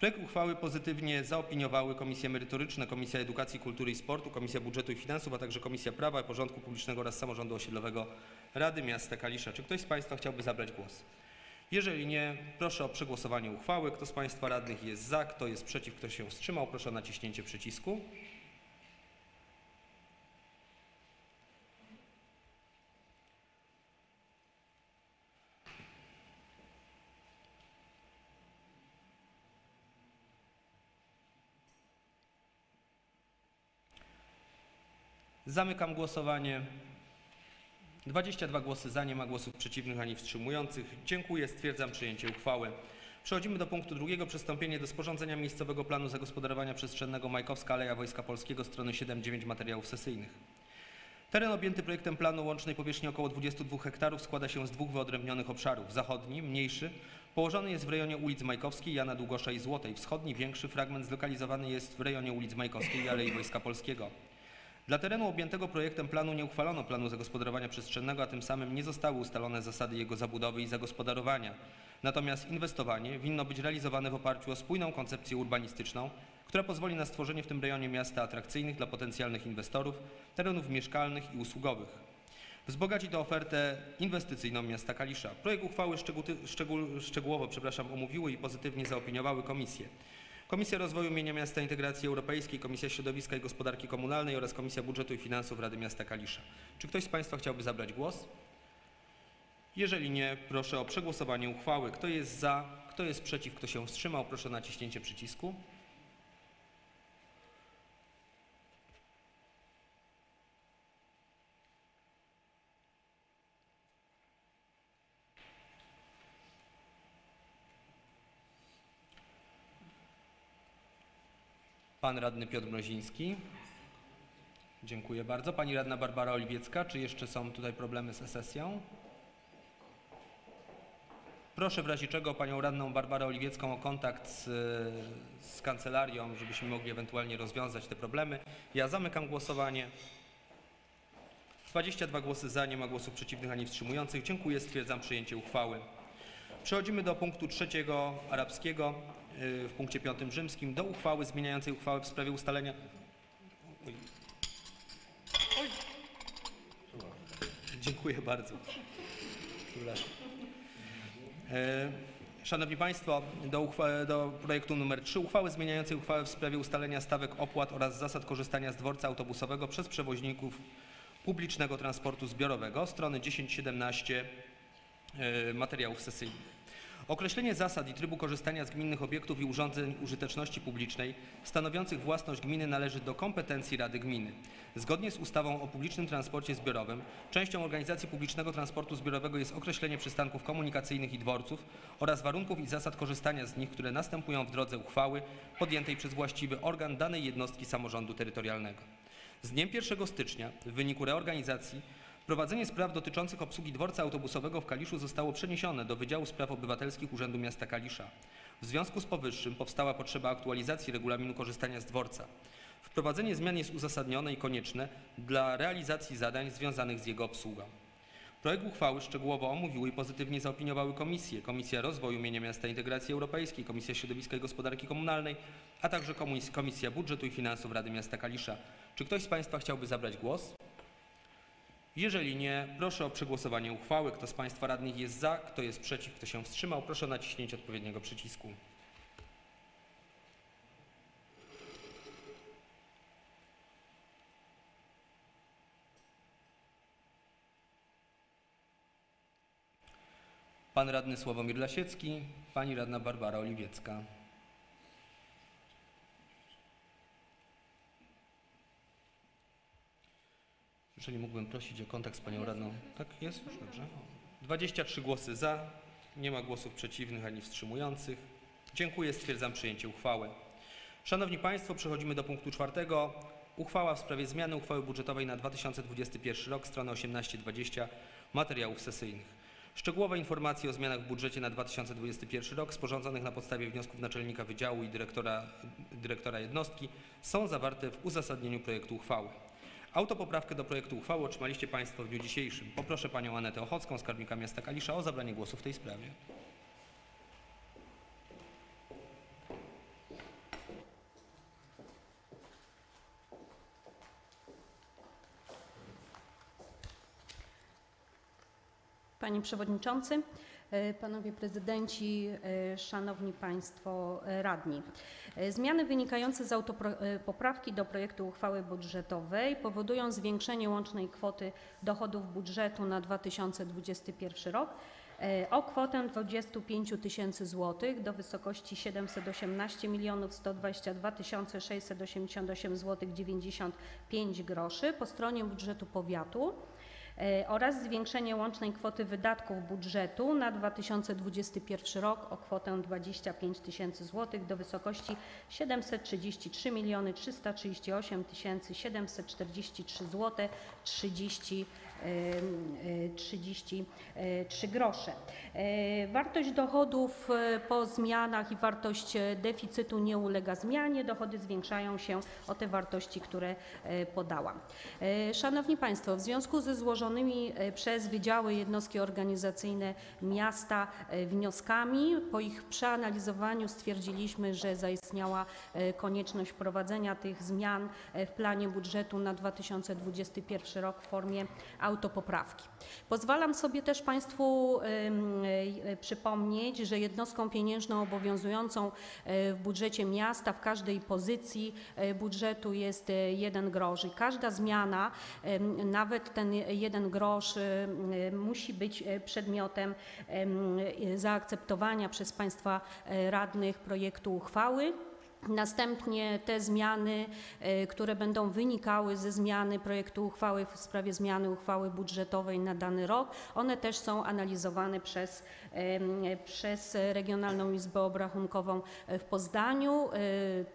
Projekt uchwały pozytywnie zaopiniowały Komisje Merytoryczne, Komisja Edukacji, Kultury i Sportu, Komisja Budżetu i Finansów, a także Komisja Prawa i Porządku Publicznego oraz Samorządu Osiedlowego Rady Miasta Kalisza. Czy ktoś z Państwa chciałby zabrać głos? Jeżeli nie, proszę o przegłosowanie uchwały. Kto z Państwa radnych jest za, kto jest przeciw, kto się wstrzymał, proszę o naciśnięcie przycisku. Zamykam głosowanie. 22 głosy za, nie ma głosów przeciwnych ani wstrzymujących. Dziękuję, stwierdzam przyjęcie uchwały. Przechodzimy do punktu drugiego. Przystąpienie do sporządzenia miejscowego planu zagospodarowania przestrzennego Majkowska Aleja Wojska Polskiego, strony 7-9 materiałów sesyjnych. Teren objęty projektem planu łącznej powierzchni około 22 hektarów składa się z dwóch wyodrębnionych obszarów. Zachodni, mniejszy, położony jest w rejonie ulic Majkowskiej, Jana Długosza i Złotej. Wschodni, większy fragment zlokalizowany jest w rejonie ulic Majkowskiej i Alei Wojska Polskiego. Dla terenu objętego projektem planu nie uchwalono planu zagospodarowania przestrzennego, a tym samym nie zostały ustalone zasady jego zabudowy i zagospodarowania. Natomiast inwestowanie winno być realizowane w oparciu o spójną koncepcję urbanistyczną, która pozwoli na stworzenie w tym rejonie miasta atrakcyjnych dla potencjalnych inwestorów, terenów mieszkalnych i usługowych. Wzbogaci to ofertę inwestycyjną miasta Kalisza. Projekt uchwały szczegół, szczegół, szczegółowo przepraszam, omówiły i pozytywnie zaopiniowały komisje. Komisja Rozwoju Mienia Miasta Integracji Europejskiej, Komisja Środowiska i Gospodarki Komunalnej oraz Komisja Budżetu i Finansów Rady Miasta Kalisza. Czy ktoś z Państwa chciałby zabrać głos? Jeżeli nie, proszę o przegłosowanie uchwały. Kto jest za, kto jest przeciw, kto się wstrzymał, proszę o naciśnięcie przycisku. Pan radny Piotr Mroziński. Dziękuję bardzo. Pani radna Barbara Oliwiecka. Czy jeszcze są tutaj problemy z sesją? Proszę w razie czego panią radną Barbarę Oliwiecką o kontakt z, z kancelarią, żebyśmy mogli ewentualnie rozwiązać te problemy. Ja zamykam głosowanie. 22 głosy za, nie ma głosów przeciwnych ani wstrzymujących. Dziękuję, stwierdzam przyjęcie uchwały. Przechodzimy do punktu trzeciego arabskiego w punkcie piątym rzymskim do uchwały zmieniającej uchwałę w sprawie ustalenia. Oj. Oj. Dziękuję bardzo. E, Szanowni Państwo, do, do projektu nr 3 uchwały zmieniającej uchwałę w sprawie ustalenia stawek opłat oraz zasad korzystania z dworca autobusowego przez przewoźników publicznego transportu zbiorowego, strony 10-17 e, materiałów sesyjnych. Określenie zasad i trybu korzystania z gminnych obiektów i urządzeń użyteczności publicznej stanowiących własność gminy należy do kompetencji Rady Gminy. Zgodnie z ustawą o publicznym transporcie zbiorowym, częścią organizacji publicznego transportu zbiorowego jest określenie przystanków komunikacyjnych i dworców oraz warunków i zasad korzystania z nich, które następują w drodze uchwały podjętej przez właściwy organ danej jednostki samorządu terytorialnego. Z dniem 1 stycznia w wyniku reorganizacji Prowadzenie spraw dotyczących obsługi dworca autobusowego w Kaliszu zostało przeniesione do Wydziału Spraw Obywatelskich Urzędu Miasta Kalisza. W związku z powyższym powstała potrzeba aktualizacji regulaminu korzystania z dworca. Wprowadzenie zmian jest uzasadnione i konieczne dla realizacji zadań związanych z jego obsługą. Projekt uchwały szczegółowo omówiły i pozytywnie zaopiniowały komisje, Komisja Rozwoju Mienia Miasta Integracji Europejskiej, Komisja Środowiska i Gospodarki Komunalnej, a także komis- Komisja Budżetu i Finansów Rady Miasta Kalisza. Czy ktoś z Państwa chciałby zabrać głos? Jeżeli nie, proszę o przegłosowanie uchwały. Kto z Państwa radnych jest za, kto jest przeciw, kto się wstrzymał, proszę o naciśnięcie odpowiedniego przycisku. Pan radny Sławomir Lasiecki, pani radna Barbara Oliwiecka. Jeżeli mógłbym prosić o kontakt z panią radną. Tak, jest już dobrze. 23 głosy za, nie ma głosów przeciwnych ani wstrzymujących. Dziękuję, stwierdzam przyjęcie uchwały. Szanowni Państwo, przechodzimy do punktu czwartego. Uchwała w sprawie zmiany uchwały budżetowej na 2021 rok, strona 18-20 materiałów sesyjnych. Szczegółowe informacje o zmianach w budżecie na 2021 rok sporządzonych na podstawie wniosków naczelnika wydziału i dyrektora, dyrektora jednostki są zawarte w uzasadnieniu projektu uchwały. Autopoprawkę do projektu uchwały otrzymaliście Państwo w dniu dzisiejszym. Poproszę Panią Anetę Ochocką, skarbnika miasta Kalisza o zabranie głosu w tej sprawie. Panie Przewodniczący, Panowie Prezydenci, e, Szanowni Państwo e, Radni. E, Zmiany wynikające z autopoprawki do projektu uchwały budżetowej powodują zwiększenie łącznej kwoty dochodów budżetu na 2021 rok e, o kwotę 25 tysięcy złotych do wysokości 718 milionów 122 688 zł 95 groszy po stronie budżetu powiatu e, oraz zwiększenie łącznej kwoty wydatków budżetu na 2021 rok o kwotę 25 tysięcy złotych do wysokości 733 miliony 338 743 zł 30 e, 33 grosze. E, Wartość dochodów e, po zmianach i wartość e, deficytu nie ulega zmianie. Dochody zwiększają się o te wartości, które podałam. Szanowni Państwo, w związku ze złożonymi przez wydziały jednostki organizacyjne miasta wnioskami, po ich przeanalizowaniu stwierdziliśmy, że zaistniała konieczność wprowadzenia tych zmian w planie budżetu na 2021 rok w formie autopoprawki. Pozwalam sobie też Państwu em, e, przypomnieć, że jednostką pieniężną obowiązującą e, w budżecie miasta w każdej pozycji budżetu jest jeden grosz i każda zmiana, nawet ten jeden grosz musi być przedmiotem em, zaakceptowania przez Państwa radnych projektu uchwały. Następnie te zmiany, e, które będą wynikały ze zmiany projektu uchwały w sprawie zmiany uchwały budżetowej na dany rok, one też są analizowane przez, em, przez Regionalną Izbę Obrachunkową w Poznaniu. E,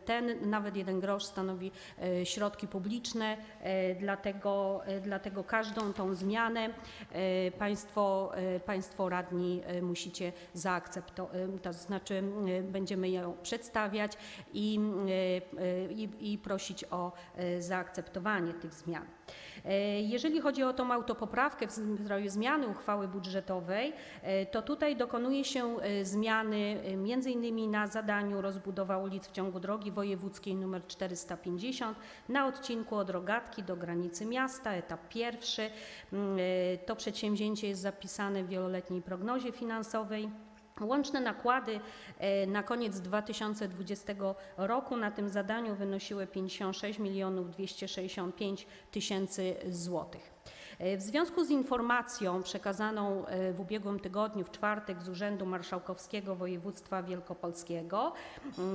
Ten nawet jeden grosz stanowi e, środki publiczne, e, dlatego, e, dlatego każdą tą zmianę e, Państwo, e, państwo radni e, musicie zaakceptować, to znaczy e, będziemy ją przedstawiać i, e, i, i prosić o e, zaakceptowanie tych zmian. E, Jeżeli chodzi o tą autopoprawkę w sprawie zmiany uchwały budżetowej, to tutaj dokonuje się zmiany innymi na zadaniu rozbudowa ulic w ciągu drogi wojewódzkiej nr 450 na odcinku od Rogatki do granicy miasta, etap pierwszy. Mm, To przedsięwzięcie jest zapisane w wieloletniej prognozie finansowej Łączne nakłady e, na koniec 2020 roku na tym zadaniu wynosiły 56 milionów 265 tysięcy złotych. E, W związku z informacją przekazaną e, w ubiegłym tygodniu, w czwartek, z Urzędu Marszałkowskiego Województwa Wielkopolskiego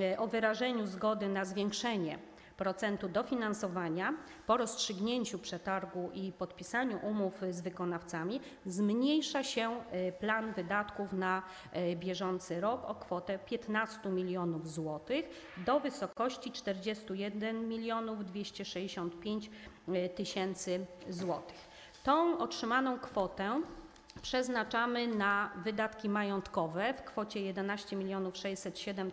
e, o wyrażeniu zgody na zwiększenie procentu dofinansowania po rozstrzygnięciu przetargu i podpisaniu umów z wykonawcami zmniejsza się e, plan wydatków na e, bieżący rok o kwotę 15 milionów złotych do wysokości 41 milionów 265 e, tysięcy złotych. Tą otrzymaną kwotę przeznaczamy na wydatki majątkowe w kwocie 11 607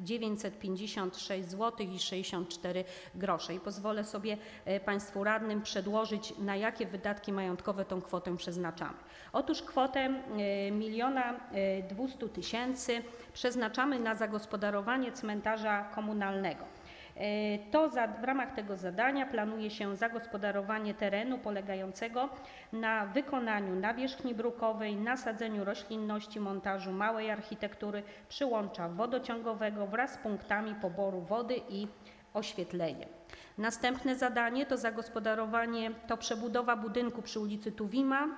956 zł i 64 grosze. I pozwolę sobie e, Państwu radnym przedłożyć, na jakie wydatki majątkowe tą kwotę przeznaczamy. Otóż kwotę e, miliona e, 200 tysięcy przeznaczamy na zagospodarowanie cmentarza komunalnego. E, To za, w ramach tego zadania planuje się zagospodarowanie terenu polegającego na wykonaniu nawierzchni brukowej, nasadzeniu roślinności, montażu małej architektury, przyłącza wodociągowego wraz z punktami poboru wody i oświetleniem. Następne zadanie to zagospodarowanie, to przebudowa budynku przy ulicy Tuwima,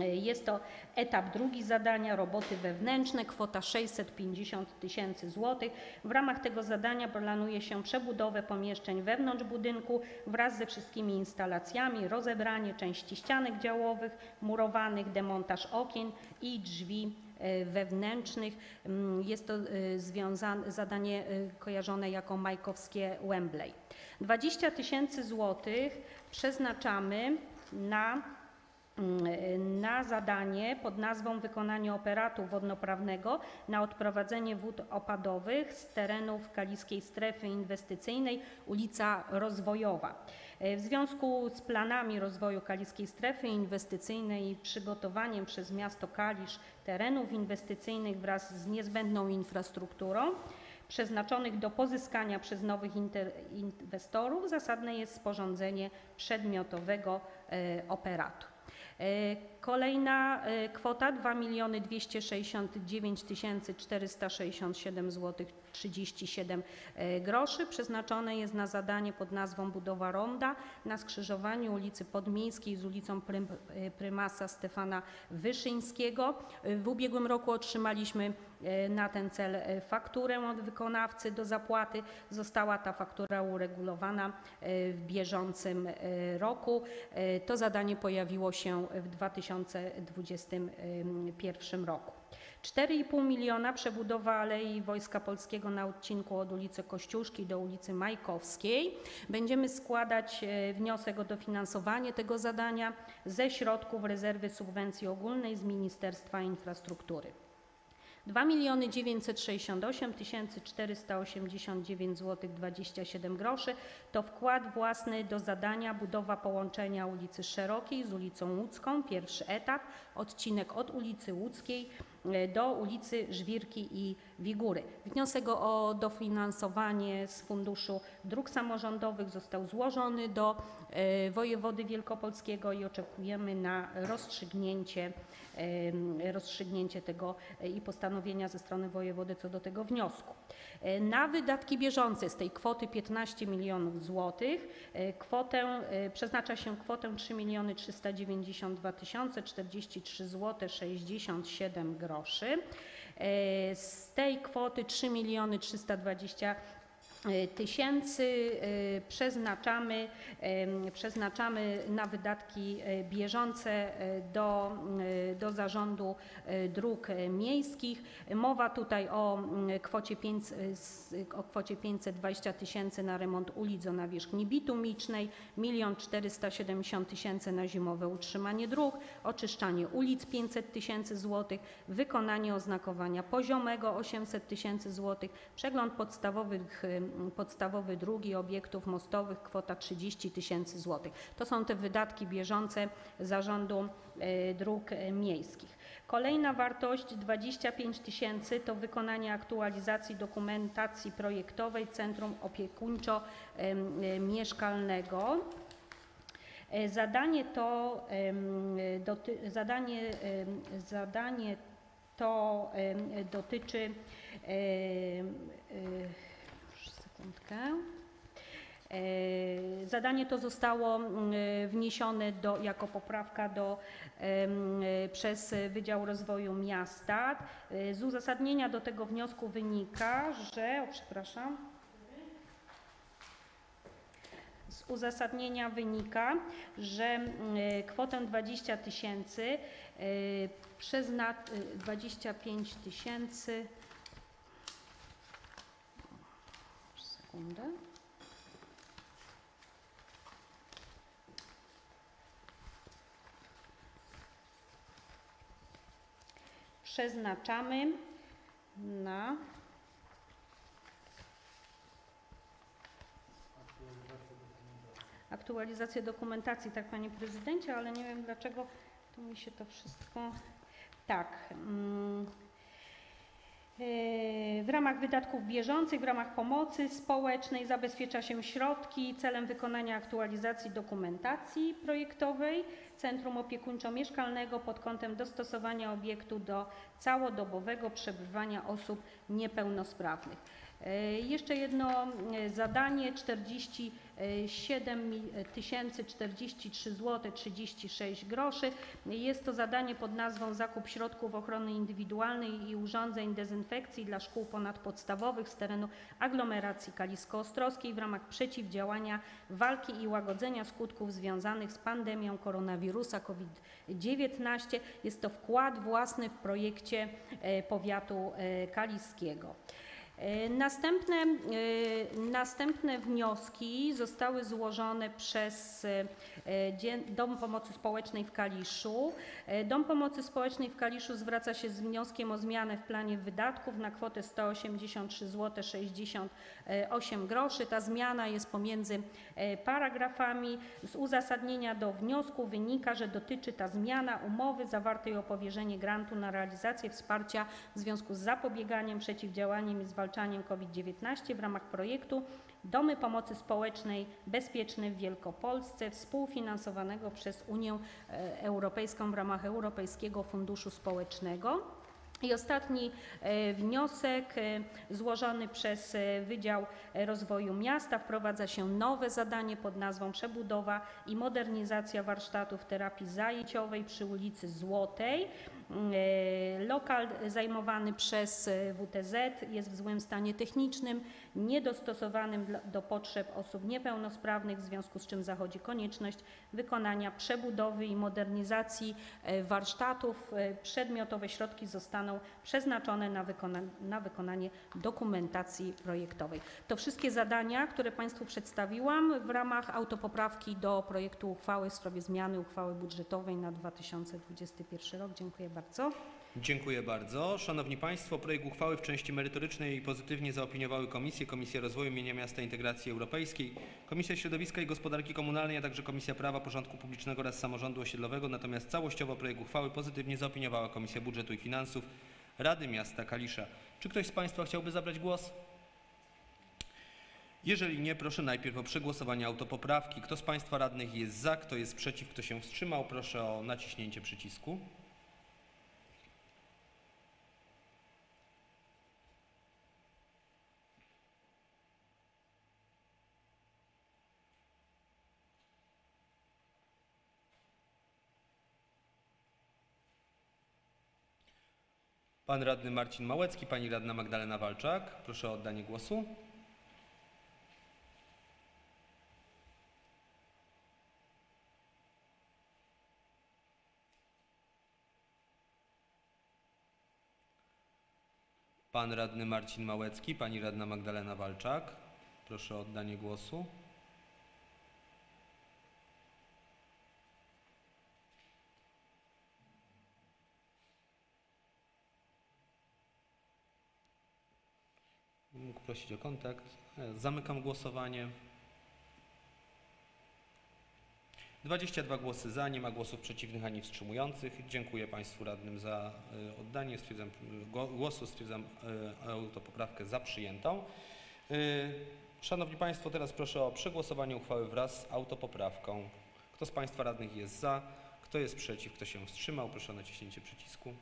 jest to etap drugi zadania, roboty wewnętrzne, kwota 650 tysięcy złotych. W ramach tego zadania planuje się przebudowę pomieszczeń wewnątrz budynku wraz ze wszystkimi instalacjami, rozebranie części ścianek działowych, murowanych, demontaż okien i drzwi e, wewnętrznych. Mm, Jest to e, związane, zadanie kojarzone jako majkowskie Wembley. 20 tysięcy złotych przeznaczamy na na zadanie pod nazwą Wykonanie operatu wodnoprawnego na odprowadzenie wód opadowych z terenów Kaliskiej Strefy Inwestycyjnej ulica Rozwojowa. W związku z planami rozwoju Kaliskiej Strefy Inwestycyjnej i przygotowaniem przez miasto Kalisz terenów inwestycyjnych wraz z niezbędną infrastrukturą przeznaczonych do pozyskania przez nowych inwestorów zasadne jest sporządzenie przedmiotowego e, operatu. E, Kolejna e, kwota 2 269 467 zł 37 e, groszy przeznaczone jest na zadanie pod nazwą budowa ronda na skrzyżowaniu ulicy Podmiejskiej z ulicą Prym, e, Prymasa Stefana Wyszyńskiego. E, W ubiegłym roku otrzymaliśmy na ten cel fakturę od wykonawcy do zapłaty. Została ta faktura uregulowana w bieżącym roku. To zadanie pojawiło się w 2021 roku. 4,5 miliona przebudowa Alei Wojska Polskiego na odcinku od ulicy Kościuszki do ulicy Majkowskiej. Będziemy składać e, wniosek o dofinansowanie tego zadania ze środków rezerwy subwencji ogólnej z Ministerstwa Infrastruktury. 2 968 489 zł 27 groszy to wkład własny do zadania budowa połączenia ulicy Szerokiej z ulicą Łódzką, pierwszy etap, odcinek od ulicy Łódzkiej e, do ulicy Żwirki i Wigury. Wniosek o dofinansowanie z Funduszu Dróg Samorządowych został złożony do e, wojewody wielkopolskiego i oczekujemy na rozstrzygnięcie em, rozstrzygnięcie tego e, i postanowienia ze strony wojewody co do tego wniosku. E, Na wydatki bieżące z tej kwoty 15 milionów złotych e, kwotę, e, przeznacza się kwotę 3 miliony 392 tysiące 43 zł 67 groszy. E, Z tej kwoty 3 miliony 320 tysięcy e, przeznaczamy, przeznaczamy na wydatki e, bieżące e, do, e, do zarządu e, dróg e, miejskich. Mowa tutaj o mm, kwocie, 500, s- o kwocie 520 tysięcy na remont ulic o nawierzchni bitumicznej, 1 470 tysięcy na zimowe utrzymanie dróg, oczyszczanie ulic 500 tysięcy złotych, wykonanie oznakowania poziomego 800 tysięcy złotych, przegląd podstawowych, podstawowy dróg i obiektów mostowych kwota 30 tysięcy złotych. To są te wydatki bieżące Zarządu e, Dróg e, Miejskich. Kolejna wartość 25 tysięcy to wykonanie aktualizacji dokumentacji projektowej Centrum Opiekuńczo-Mieszkalnego. E, Zadanie to, zadanie, zadanie to dotyczy, proszę sekundkę. E, Zadanie to zostało mm, wniesione do, jako poprawka do, e, przez Wydział Rozwoju Miasta. E, Z uzasadnienia do tego wniosku wynika, że, o przepraszam, z uzasadnienia wynika, że kwotę 20 tysięcy y, przezna, y, 25 tysięcy. Sekundę. Przeznaczamy na aktualizację dokumentacji, tak Panie Prezydencie, ale nie wiem dlaczego tu mi się to wszystko... Tak. mm, W ramach wydatków bieżących, w ramach pomocy społecznej zabezpiecza się środki celem wykonania aktualizacji dokumentacji projektowej Centrum Opiekuńczo-Mieszkalnego pod kątem dostosowania obiektu do całodobowego przebywania osób niepełnosprawnych. E, Jeszcze jedno e, zadanie 47 043 zł 36 groszy. Jest to zadanie pod nazwą Zakup środków ochrony indywidualnej i urządzeń dezynfekcji dla szkół ponadpodstawowych z terenu aglomeracji kalisko-ostrowskiej w ramach przeciwdziałania walki i łagodzenia skutków związanych z pandemią koronawirusa COVID-19. Jest to wkład własny w projekcie e, powiatu kaliskiego. E, Następne, e, następne wnioski zostały złożone przez e, Dom Pomocy Społecznej w Kaliszu. E, Dom Pomocy Społecznej w Kaliszu zwraca się z wnioskiem o zmianę w planie wydatków na kwotę 183 zł 68 groszy. Ta zmiana jest pomiędzy e, paragrafami. Z uzasadnienia do wniosku wynika, że dotyczy ta zmiana umowy zawartej o powierzenie grantu na realizację wsparcia w związku z zapobieganiem, przeciwdziałaniem i zwalczaniem COVID-19 w ramach projektu Domy Pomocy Społecznej Bezpieczne w Wielkopolsce, współfinansowanego przez Unię e, Europejską w ramach Europejskiego Funduszu Społecznego. I ostatni e, wniosek e, złożony przez Wydział Rozwoju Miasta wprowadza się nowe zadanie pod nazwą Przebudowa i modernizacja warsztatów terapii zajęciowej przy ulicy Złotej. E, Lokal zajmowany przez e, WTZ jest w złym stanie technicznym, niedostosowanym do potrzeb osób niepełnosprawnych, w związku z czym zachodzi konieczność wykonania przebudowy i modernizacji e, warsztatów. Przedmiotowe środki zostaną przeznaczone na, wykona na wykonanie dokumentacji projektowej. To wszystkie zadania, które Państwu przedstawiłam w ramach autopoprawki do projektu uchwały w sprawie zmiany uchwały budżetowej na 2021 rok. Dziękuję bardzo. Dziękuję bardzo. Szanowni Państwo, projekt uchwały w części merytorycznej pozytywnie zaopiniowały komisje, Komisja Rozwoju Mienia Miasta i Integracji Europejskiej, Komisja Środowiska i Gospodarki Komunalnej, a także Komisja Prawa, Porządku Publicznego oraz Samorządu Osiedlowego, natomiast całościowo projekt uchwały pozytywnie zaopiniowała Komisja Budżetu i Finansów Rady Miasta Kalisza. Czy ktoś z Państwa chciałby zabrać głos? Jeżeli nie, proszę najpierw o przegłosowanie autopoprawki. Kto z Państwa radnych jest za, kto jest przeciw, kto się wstrzymał, proszę o naciśnięcie przycisku. Pan radny Marcin Małecki, pani radna Magdalena Walczak. Proszę o oddanie głosu. Pan radny Marcin Małecki, pani radna Magdalena Walczak. Proszę o oddanie głosu. Mógł prosić o kontakt. E, Zamykam głosowanie. 22 głosy za, nie ma głosów przeciwnych ani wstrzymujących. Dziękuję Państwu radnym za e, oddanie stwierdzam, e, gło- głosu. Stwierdzam autopoprawkę za przyjętą. Szanowni Państwo, teraz proszę o przegłosowanie uchwały wraz z autopoprawką. Kto z Państwa radnych jest za? Kto jest przeciw? Kto się wstrzymał? Proszę o naciśnięcie przycisku.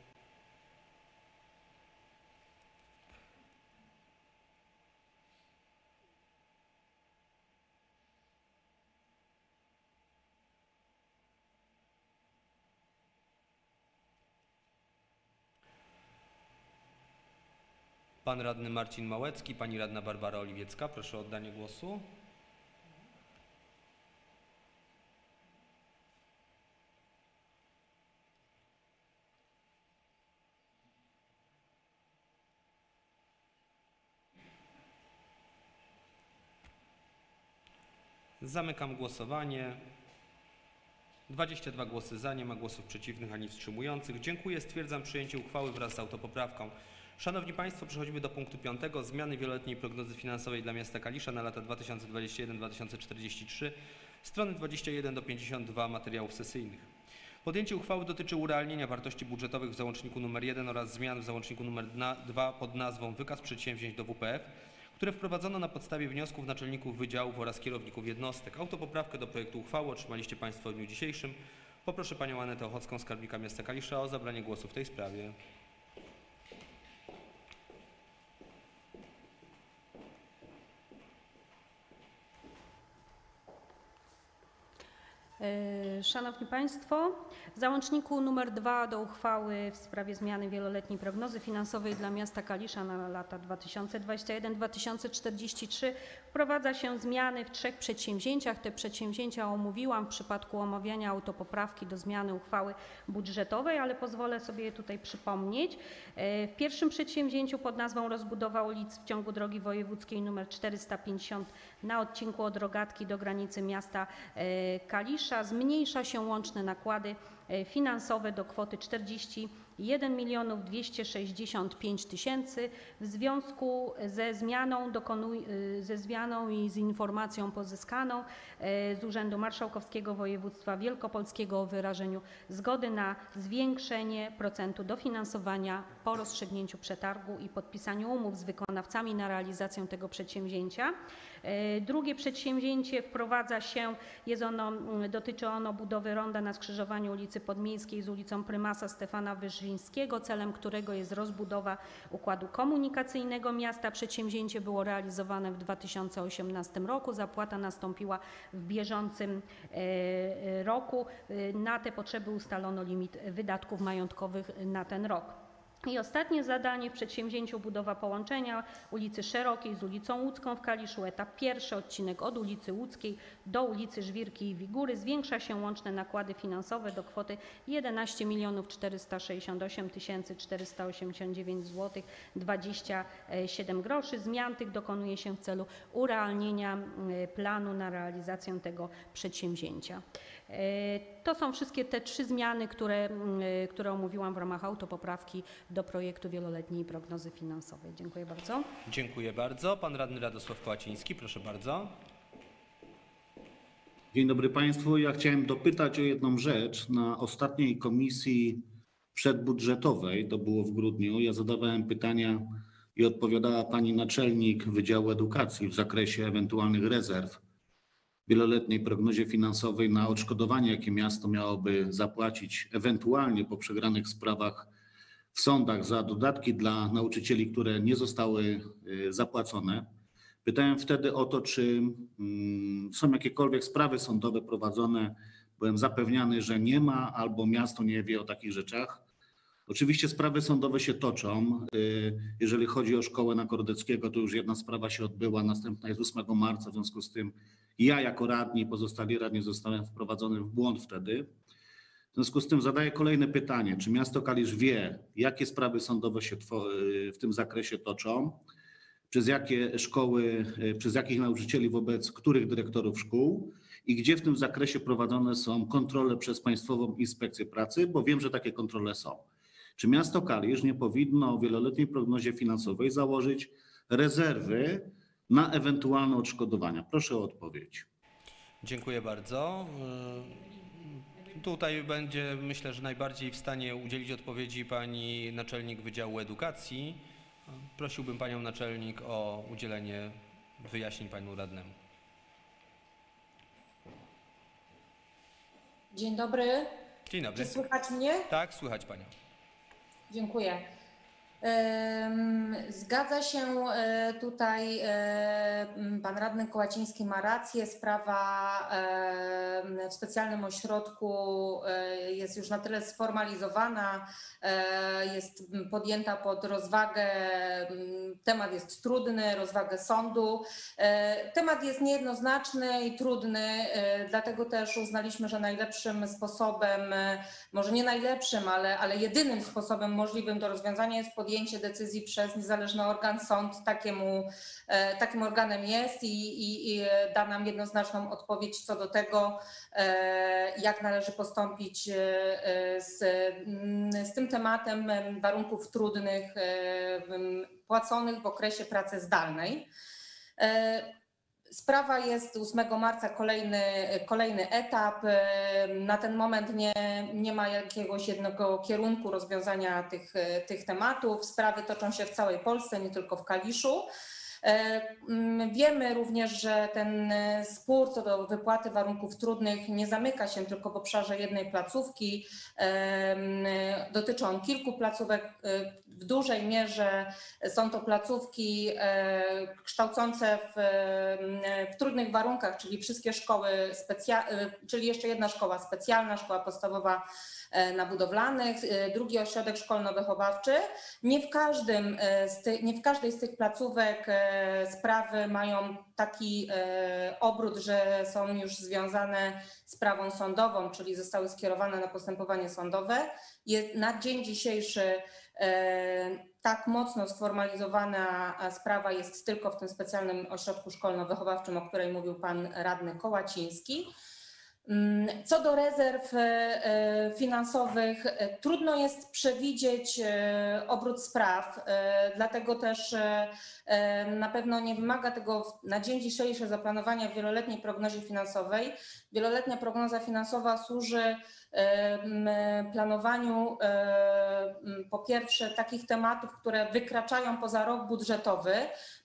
Pan radny Marcin Małecki, pani radna Barbara Oliwiecka. Proszę o oddanie głosu. Zamykam głosowanie. 22 głosy za, nie ma głosów przeciwnych ani wstrzymujących. Dziękuję, stwierdzam przyjęcie uchwały wraz z autopoprawką. Szanowni Państwo, przechodzimy do punktu piątego. Zmiany wieloletniej prognozy finansowej dla miasta Kalisza na lata 2021-2043, strony 21 do 52 materiałów sesyjnych. Podjęcie uchwały dotyczy urealnienia wartości budżetowych w załączniku nr 1 oraz zmian w załączniku nr 2 pod nazwą Wykaz przedsięwzięć do WPF, które wprowadzono na podstawie wniosków naczelników wydziałów oraz kierowników jednostek. Autopoprawkę do projektu uchwały otrzymaliście Państwo w dniu dzisiejszym. Poproszę Panią Anetę Ochocką, skarbnika miasta Kalisza o zabranie głosu w tej sprawie. Szanowni Państwo, w załączniku nr 2 do uchwały w sprawie zmiany wieloletniej prognozy finansowej dla miasta Kalisza na lata 2021-2043 wprowadza się zmiany w trzech przedsięwzięciach. Te przedsięwzięcia omówiłam w przypadku omawiania autopoprawki do zmiany uchwały budżetowej, ale pozwolę sobie je tutaj przypomnieć. E, W pierwszym przedsięwzięciu pod nazwą rozbudowa ulic w ciągu drogi wojewódzkiej nr 450 na odcinku od Rogatki do granicy miasta e, Kalisza zmniejsza się łączne nakłady e, finansowe do kwoty 41 milionów 265 tysięcy w związku ze zmianą, dokonuj, e, ze zmianą i z informacją pozyskaną e, z Urzędu Marszałkowskiego Województwa Wielkopolskiego o wyrażeniu zgody na zwiększenie procentu dofinansowania po rozstrzygnięciu przetargu i podpisaniu umów z wykonawcami na realizację tego przedsięwzięcia. E, Drugie przedsięwzięcie wprowadza się, jest ono, dotyczy ono budowy ronda na skrzyżowaniu ulicy Podmiejskiej z ulicą Prymasa Stefana Wyszyńskiego, celem którego jest rozbudowa układu komunikacyjnego miasta. Przedsięwzięcie było realizowane w 2018 roku. Zapłata nastąpiła w bieżącym e, e, roku. E, Na te potrzeby ustalono limit wydatków majątkowych na ten rok. I ostatnie zadanie w przedsięwzięciu budowa połączenia ulicy Szerokiej z ulicą Łódzką w Kaliszu. Etap pierwszy, odcinek od ulicy Łódzkiej do ulicy Żwirki i Wigury. Zwiększa się łączne nakłady finansowe do kwoty 11 468 489 zł 27 groszy. Zmian tych dokonuje się w celu urealnienia y, planu na realizację tego przedsięwzięcia. E, To są wszystkie te trzy zmiany, które, mm, które omówiłam w ramach autopoprawki do projektu wieloletniej prognozy finansowej. Dziękuję bardzo. Dziękuję bardzo. Pan radny Radosław Kołaciński, proszę bardzo. Dzień dobry Państwu. Ja chciałem dopytać o jedną rzecz. Na ostatniej komisji przedbudżetowej, to było w grudniu, ja zadawałem pytania i odpowiadała pani naczelnik Wydziału Edukacji w zakresie ewentualnych rezerw wieloletniej prognozie finansowej na odszkodowanie, jakie miasto miałoby zapłacić ewentualnie po przegranych sprawach w sądach za dodatki dla nauczycieli, które nie zostały y, zapłacone. Pytałem wtedy o to, czy mm, są jakiekolwiek sprawy sądowe prowadzone. Byłem zapewniany, że nie ma albo miasto nie wie o takich rzeczach. Oczywiście sprawy sądowe się toczą. Y, Jeżeli chodzi o szkołę na Kordeckiego, to już jedna sprawa się odbyła, następna jest 8 marca, w związku z tym ja jako radni i pozostali radni zostałem wprowadzony w błąd wtedy. W związku z tym zadaję kolejne pytanie. Czy miasto Kalisz wie, jakie sprawy sądowe się y, w tym zakresie toczą? Przez jakie szkoły, y, przez jakich nauczycieli, wobec których dyrektorów szkół? I gdzie w tym zakresie prowadzone są kontrole przez Państwową Inspekcję Pracy? Bo wiem, że takie kontrole są. Czy miasto Kalisz nie powinno w wieloletniej prognozie finansowej założyć rezerwy na ewentualne odszkodowania? Proszę o odpowiedź. Dziękuję bardzo. Tutaj będzie, myślę, że najbardziej w stanie udzielić odpowiedzi pani naczelnik Wydziału Edukacji. Prosiłbym panią naczelnik o udzielenie wyjaśnień panu radnemu. Dzień dobry. Dzień dobry. Czy słychać mnie? Tak, słychać panią. Dziękuję. Zgadza się e, tutaj, e, pan radny Kołaciński ma rację, sprawa e, w specjalnym ośrodku jest już na tyle sformalizowana, jest podjęta pod rozwagę, temat jest trudny, rozwagę sądu. Temat jest niejednoznaczny i trudny, dlatego też uznaliśmy, że najlepszym sposobem, może nie najlepszym, ale, ale jedynym sposobem możliwym do rozwiązania jest podjęcie decyzji przez niezależny organ. Sąd takiemu, e, takim organem jest i, i, i da nam jednoznaczną odpowiedź co do tego, e, jak należy postąpić e, z, mm, z tym tematem em, warunków trudnych płaconych w okresie pracy zdalnej. Sprawa jest 8 marca kolejny, kolejny etap. Na ten moment nie, nie ma jakiegoś jednego kierunku rozwiązania tych, tych tematów. Sprawy toczą się w całej Polsce, nie tylko w Kaliszu. E, mm, Wiemy również, że ten e, spór co do wypłaty warunków trudnych nie zamyka się tylko w obszarze jednej placówki. E, mm, Dotyczy on kilku placówek. W dużej mierze są to placówki kształcące w, e, w trudnych warunkach, czyli wszystkie szkoły, specja- e, czyli jeszcze jedna szkoła specjalna, szkoła podstawowa na budowlanych, e, drugi ośrodek szkolno-wychowawczy. Nie w, każdym e, nie w każdej z tych placówek e, sprawy mają taki e, obrót, że są już związane z sprawą sądową, czyli zostały skierowane na postępowanie sądowe. Na dzień dzisiejszy e, tak mocno sformalizowana e, sprawa jest tylko w tym specjalnym ośrodku szkolno-wychowawczym, o której mówił pan radny Kołaciński. Mm, Co do rezerw e, e, finansowych, e, trudno jest przewidzieć obrót spraw, dlatego też na pewno nie wymaga tego na dzień dzisiejszy zaplanowania w wieloletniej prognozie finansowej. Wieloletnia prognoza finansowa służy planowaniu po pierwsze takich tematów, które wykraczają poza rok budżetowy.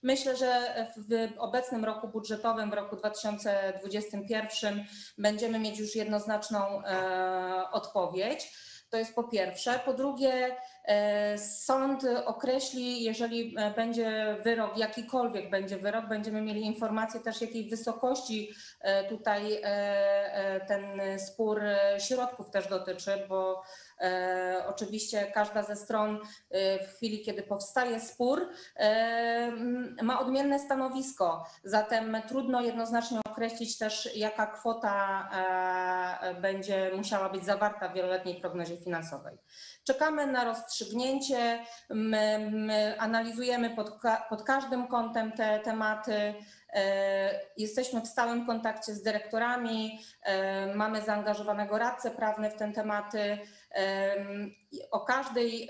Myślę, że w obecnym roku budżetowym, w roku 2021 będziemy mieć już jednoznaczną e, odpowiedź. To jest po pierwsze. Po drugie, sąd określi, jeżeli e, będzie wyrok, jakikolwiek będzie wyrok, będziemy mieli informację też, jakiej wysokości e, tutaj e, e, ten spór e, środków też dotyczy, bo e, oczywiście każda ze stron e, w chwili, kiedy powstaje spór, e, ma odmienne stanowisko. Zatem trudno jednoznacznie określić też, jaka kwota e, będzie musiała być zawarta w wieloletniej prognozie finansowej. Czekamy na rozstrzygnięcie, my, my analizujemy pod, pod każdym kątem te tematy. E, Jesteśmy w stałym kontakcie z dyrektorami, e, mamy zaangażowanego radcę prawny w te tematy. O każdej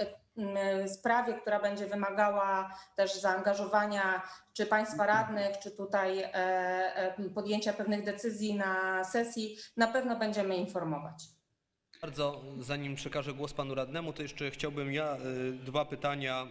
sprawie, która będzie wymagała też zaangażowania czy państwa radnych, czy tutaj e, e, podjęcia pewnych decyzji na sesji, na pewno będziemy informować. Bardzo, zanim przekażę głos panu radnemu, to jeszcze chciałbym ja y, dwa pytania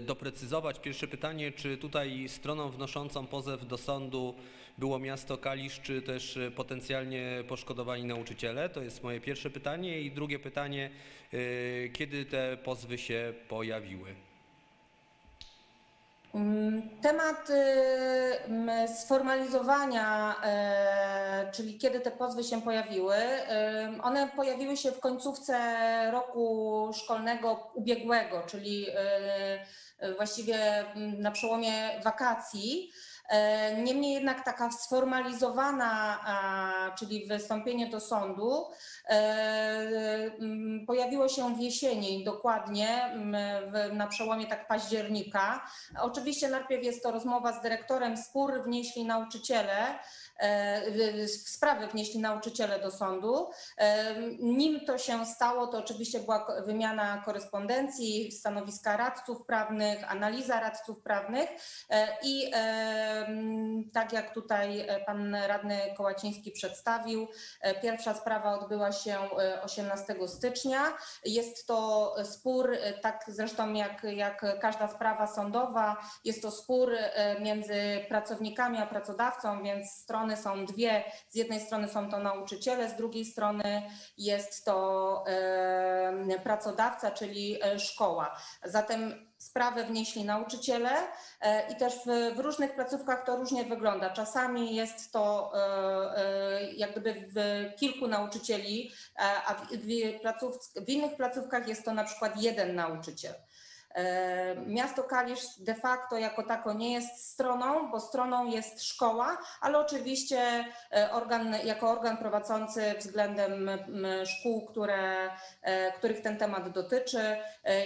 doprecyzować. Pierwsze pytanie, czy tutaj stroną wnoszącą pozew do sądu było miasto Kalisz, czy też y, potencjalnie poszkodowani nauczyciele? To jest moje pierwsze pytanie. I drugie pytanie, y, kiedy te pozwy się pojawiły? Mm, Temat y, sformalizowania, e, czyli kiedy te pozwy się pojawiły, one pojawiły się w końcówce roku szkolnego ubiegłego, czyli y, y, właściwie mm, na przełomie wakacji. E, Niemniej jednak taka sformalizowana, czyli wystąpienie do sądu, e, pojawiło się w jesieni dokładnie, na przełomie tak października. Oczywiście najpierw jest to rozmowa z dyrektorem, spór wnieśli nauczyciele, e, sprawy wnieśli nauczyciele do sądu. E, Nim to się stało, to oczywiście była wymiana korespondencji, stanowiska radców prawnych, analiza radców prawnych e, i tak jak tutaj pan radny Kołaciński przedstawił, pierwsza sprawa odbyła się e, 18 stycznia. Jest to spór, tak zresztą jak, jak każda sprawa sądowa, jest to spór między pracownikami a pracodawcą, więc strony strony są dwie. Z jednej strony są to nauczyciele, z drugiej strony jest to pracodawca, czyli e, szkoła. Zatem sprawę wnieśli nauczyciele e, i też w, w różnych placówkach to różnie wygląda. Czasami jest to e, jak gdyby w kilku nauczycieli, a w, w, w innych placówkach jest to na przykład jeden nauczyciel. E, Miasto Kalisz de facto jako tako nie jest stroną, bo stroną jest szkoła, ale oczywiście e, organ, jako organ prowadzący względem szkół, które, e, których ten temat dotyczy,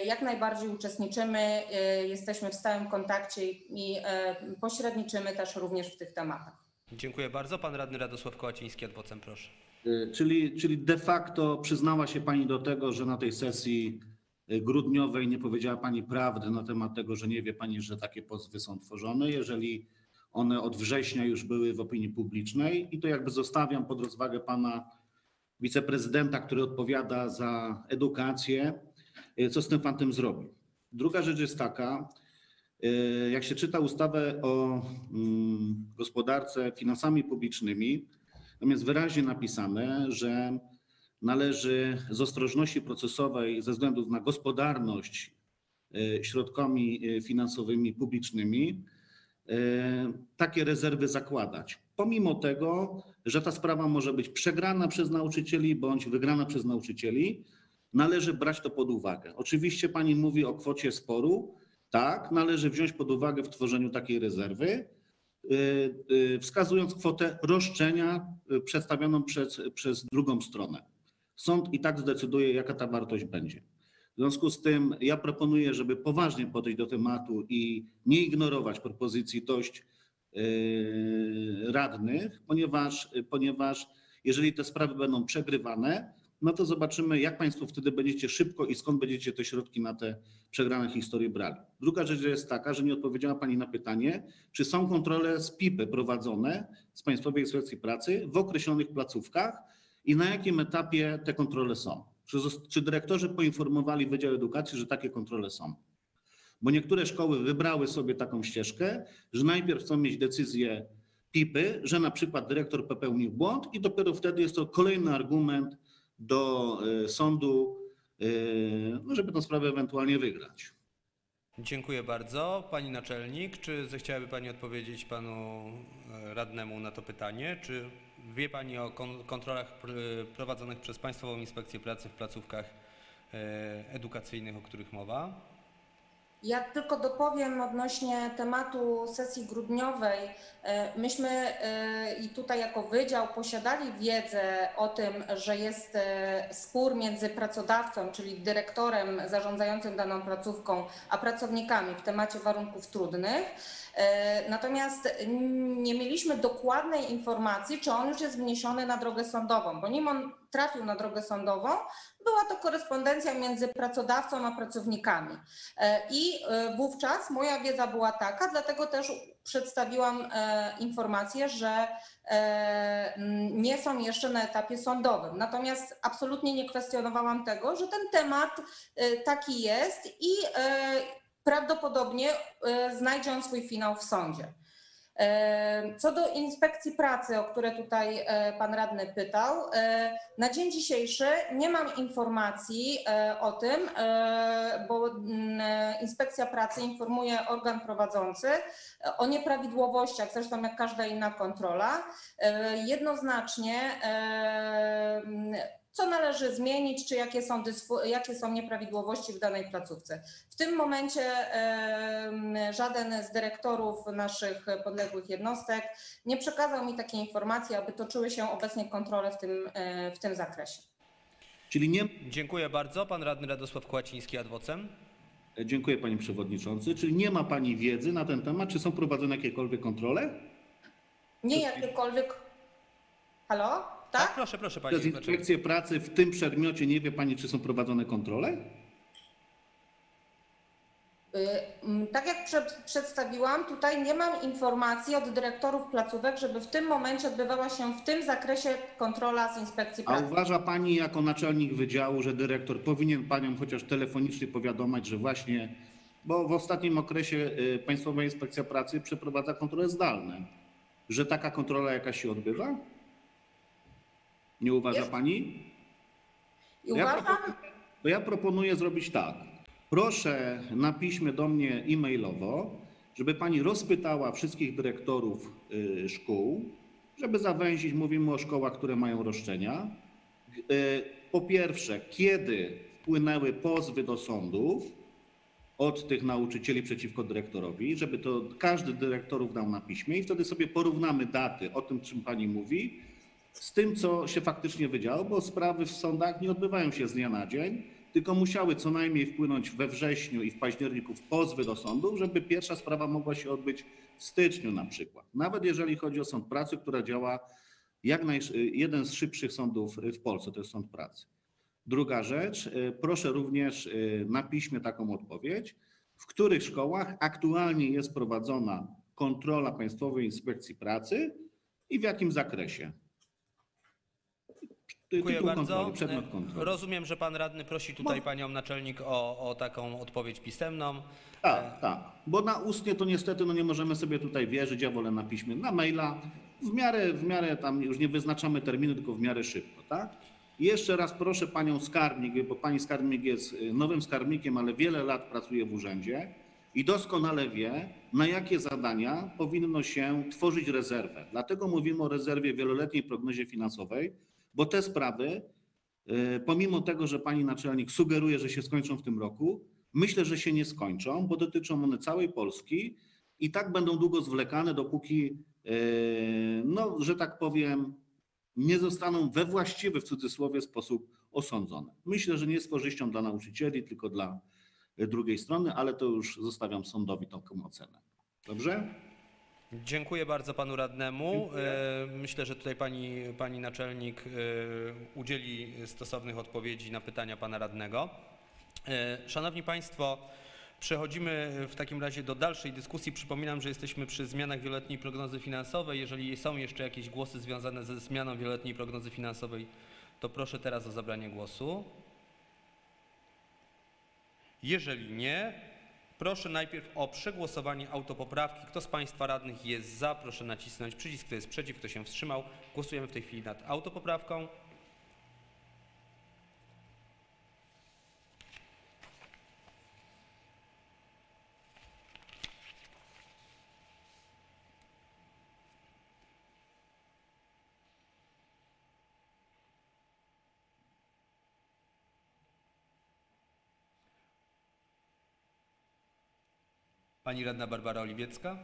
jak najbardziej uczestniczymy, jesteśmy w stałym kontakcie i pośredniczymy też również w tych tematach. Dziękuję bardzo. Pan radny Radosław Kołaciński, adwocem, proszę. Czyli, czyli de facto przyznała się Pani do tego, że na tej sesji grudniowej nie powiedziała Pani prawdy na temat tego, że nie wie Pani, że takie pozwy są tworzone, jeżeli one od września już były w opinii publicznej i to jakby zostawiam pod rozwagę Pana wiceprezydenta, który odpowiada za edukację, y, co z tym fantem zrobi. Druga rzecz jest taka, y, jak się czyta ustawę o mm, gospodarce finansami publicznymi, tam jest wyraźnie napisane, że należy z ostrożności procesowej ze względu na gospodarność y, środkami y, finansowymi publicznymi y, takie rezerwy zakładać. Pomimo tego, że ta sprawa może być przegrana przez nauczycieli bądź wygrana przez nauczycieli, należy brać to pod uwagę. Oczywiście pani mówi o kwocie sporu. Tak, należy wziąć pod uwagę w tworzeniu takiej rezerwy wskazując kwotę roszczenia przedstawioną przez, przez drugą stronę. Sąd i tak zdecyduje, jaka ta wartość będzie. W związku z tym ja proponuję, żeby poważnie podejść do tematu i nie ignorować propozycji dość y, radnych, ponieważ, ponieważ jeżeli te sprawy będą przegrywane, no to zobaczymy, jak Państwo wtedy będziecie szybko i skąd będziecie te środki na te przegrane historie brali. Druga rzecz jest taka, że nie odpowiedziała Pani na pytanie, czy są kontrole z PIPy prowadzone z Państwowej Inspekcji Pracy w określonych placówkach i na jakim etapie te kontrole są. Czy, czy dyrektorzy poinformowali Wydział Edukacji, że takie kontrole są? Bo niektóre szkoły wybrały sobie taką ścieżkę, że najpierw chcą mieć decyzję PIPy, że na przykład dyrektor popełnił błąd i dopiero wtedy jest to kolejny argument do y, sądu, y, no, żeby tę sprawę ewentualnie wygrać. Dziękuję bardzo. Pani naczelnik, czy zechciałaby Pani odpowiedzieć Panu e, radnemu na to pytanie? Czy wie Pani o kon- kontrolach pr- prowadzonych przez Państwową Inspekcję Pracy w placówkach e, edukacyjnych, o których mowa? Ja tylko dopowiem odnośnie tematu sesji grudniowej. E, Myśmy e, i tutaj jako wydział posiadali wiedzę o tym, że jest e, spór między pracodawcą, czyli dyrektorem zarządzającym daną placówką, a pracownikami w temacie warunków trudnych. Natomiast nie mieliśmy dokładnej informacji, czy on już jest wniesiony na drogę sądową, bo nim on trafił na drogę sądową, była to korespondencja między pracodawcą a pracownikami. E, I e, wówczas moja wiedza była taka, dlatego też przedstawiłam e, informację, że nie są jeszcze na etapie sądowym. Natomiast absolutnie nie kwestionowałam tego, że ten temat taki jest i prawdopodobnie znajdzie on swój finał w sądzie. Co do inspekcji pracy, o które tutaj e, pan radny pytał, e, na dzień dzisiejszy nie mam informacji e, o tym, bo mm, inspekcja pracy informuje organ prowadzący o nieprawidłowościach, zresztą jak każda inna kontrola. Jednoznacznie co należy zmienić, czy jakie są, jakie są nieprawidłowości w danej placówce. W tym momencie żaden z dyrektorów naszych podległych jednostek nie przekazał mi takiej informacji, aby toczyły się obecnie kontrole w tym, e, w tym zakresie. Czyli nie. Dziękuję bardzo. Pan radny Radosław Kołaciński, adwocem. Dziękuję Panie Przewodniczący. Czyli nie ma Pani wiedzy na ten temat, czy są prowadzone jakiekolwiek kontrole? Nie jakiekolwiek. Halo? Tak? proszę, proszę Pani. Przez inspekcję pracy w tym przedmiocie nie wie Pani, czy są prowadzone kontrole? Y, mm, Tak jak przed, przedstawiłam, tutaj nie mam informacji od dyrektorów placówek, żeby w tym momencie odbywała się w tym zakresie kontrola z inspekcji A pracy. uważa Pani jako naczelnik wydziału, że dyrektor powinien Panią chociaż telefonicznie powiadomić, że właśnie, bo w ostatnim okresie y, Państwowa Inspekcja Pracy przeprowadza kontrole zdalne. że taka kontrola jakaś się odbywa? Nie uważa Jest. pani? I Ja uważam, To ja proponuję zrobić tak. Proszę na piśmie do mnie e-mailowo, żeby pani rozpytała wszystkich dyrektorów y, szkół, żeby zawęzić, mówimy o szkołach, które mają roszczenia. Y, Po pierwsze, kiedy wpłynęły pozwy do sądów od tych nauczycieli przeciwko dyrektorowi, żeby to każdy dyrektorów dał na piśmie i wtedy sobie porównamy daty o tym, czym pani mówi, z tym, co się faktycznie wydziało, bo sprawy w sądach nie odbywają się z dnia na dzień, tylko musiały co najmniej wpłynąć we wrześniu i w październiku w pozwy do sądów, żeby pierwsza sprawa mogła się odbyć w styczniu na przykład. Nawet jeżeli chodzi o sąd pracy, która działa jak naj, jeden z szybszych sądów w Polsce, to jest sąd pracy. Druga rzecz, y, proszę również y, na piśmie taką odpowiedź, w których szkołach aktualnie jest prowadzona kontrola Państwowej Inspekcji Pracy i w jakim zakresie. Dziękuję bardzo. Kontroli. Rozumiem, że pan radny prosi tutaj panią naczelnik o, o taką odpowiedź pisemną. Tak, tak. Bo na ustnie to niestety no nie możemy sobie tutaj wierzyć, ja wolę na piśmie, na maila. W miarę, w miarę tam już nie wyznaczamy terminu, tylko w miarę szybko, tak? Jeszcze raz proszę panią skarbnik, bo pani skarbnik jest y, nowym skarbnikiem, ale wiele lat pracuje w urzędzie i doskonale wie, na jakie zadania powinno się tworzyć rezerwę. Dlatego mówimy o rezerwie wieloletniej prognozie finansowej, bo te sprawy, y, pomimo tego, że pani naczelnik sugeruje, że się skończą w tym roku, myślę, że się nie skończą, bo dotyczą one całej Polski i tak będą długo zwlekane, dopóki, y, no, że tak powiem, nie zostaną we właściwy, w cudzysłowie, sposób osądzone. Myślę, że nie z korzyścią dla nauczycieli, tylko dla y, drugiej strony, ale to już zostawiam sądowi taką ocenę. Dobrze? Dziękuję bardzo panu radnemu. E, Myślę, że tutaj pani, pani naczelnik e, udzieli stosownych odpowiedzi na pytania pana radnego. E, Szanowni Państwo, przechodzimy w takim razie do dalszej dyskusji. Przypominam, że jesteśmy przy zmianach wieloletniej prognozy finansowej. Jeżeli są jeszcze jakieś głosy związane ze zmianą wieloletniej prognozy finansowej, to proszę teraz o zabranie głosu. Jeżeli nie, proszę najpierw o przegłosowanie autopoprawki. Kto z Państwa radnych jest za, proszę nacisnąć przycisk. Kto jest przeciw, kto się wstrzymał. Głosujemy w tej chwili nad autopoprawką. Pani radna Barbara Oliwiecka.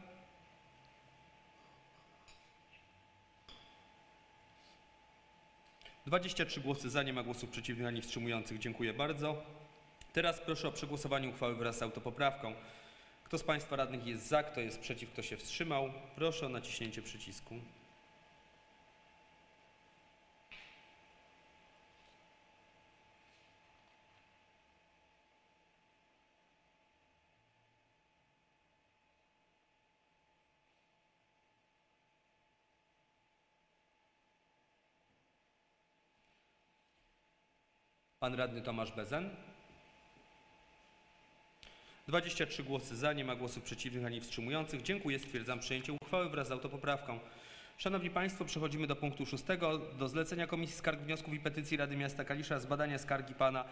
Dwadzieścia trzy głosy za, nie ma głosów przeciwnych ani wstrzymujących. Dziękuję bardzo. Teraz proszę o przegłosowanie uchwały wraz z autopoprawką. Kto z Państwa radnych jest za, kto jest przeciw, kto się wstrzymał? Proszę o naciśnięcie przycisku. Pan radny Tomasz Bezen. 23 głosy za, nie ma głosów przeciwnych ani wstrzymujących. Dziękuję, stwierdzam przyjęcie uchwały wraz z autopoprawką. Szanowni Państwo, przechodzimy do punktu szóstego, do zlecenia Komisji Skarg, Wniosków i Petycji Rady Miasta Kalisza zbadania skargi Pana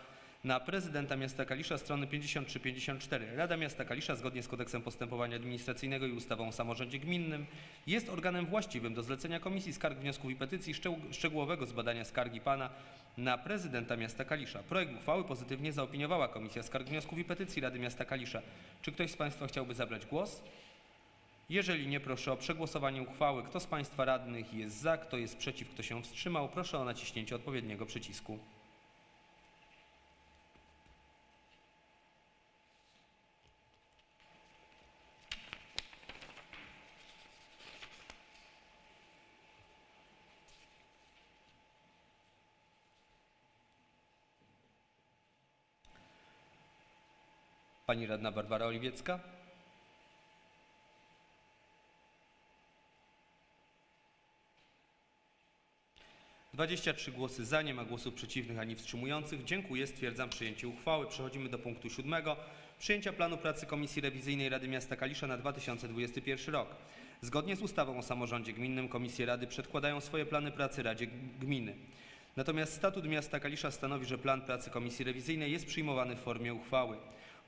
na prezydenta miasta Kalisza, strony 53-54. Rada Miasta Kalisza, zgodnie z kodeksem postępowania administracyjnego i ustawą o samorządzie gminnym, jest organem właściwym do zlecenia Komisji Skarg, Wniosków i Petycji szczegół- szczegółowego zbadania skargi Pana na prezydenta miasta Kalisza. Projekt uchwały pozytywnie zaopiniowała Komisja Skarg, Wniosków i Petycji Rady Miasta Kalisza. Czy ktoś z Państwa chciałby zabrać głos? Jeżeli nie, proszę o przegłosowanie uchwały. Kto z Państwa radnych jest za, kto jest przeciw, kto się wstrzymał? Proszę o naciśnięcie odpowiedniego przycisku. Pani radna Barbara Oliwiecka. Dwadzieścia trzy głosy za, nie ma głosów przeciwnych ani wstrzymujących. Dziękuję, stwierdzam przyjęcie uchwały. Przechodzimy do punktu siódmego. Przyjęcia planu pracy Komisji Rewizyjnej Rady Miasta Kalisza na 2021 rok. Zgodnie z ustawą o samorządzie gminnym komisje rady przedkładają swoje plany pracy Radzie Gminy. Natomiast statut miasta Kalisza stanowi, że plan pracy komisji rewizyjnej jest przyjmowany w formie uchwały.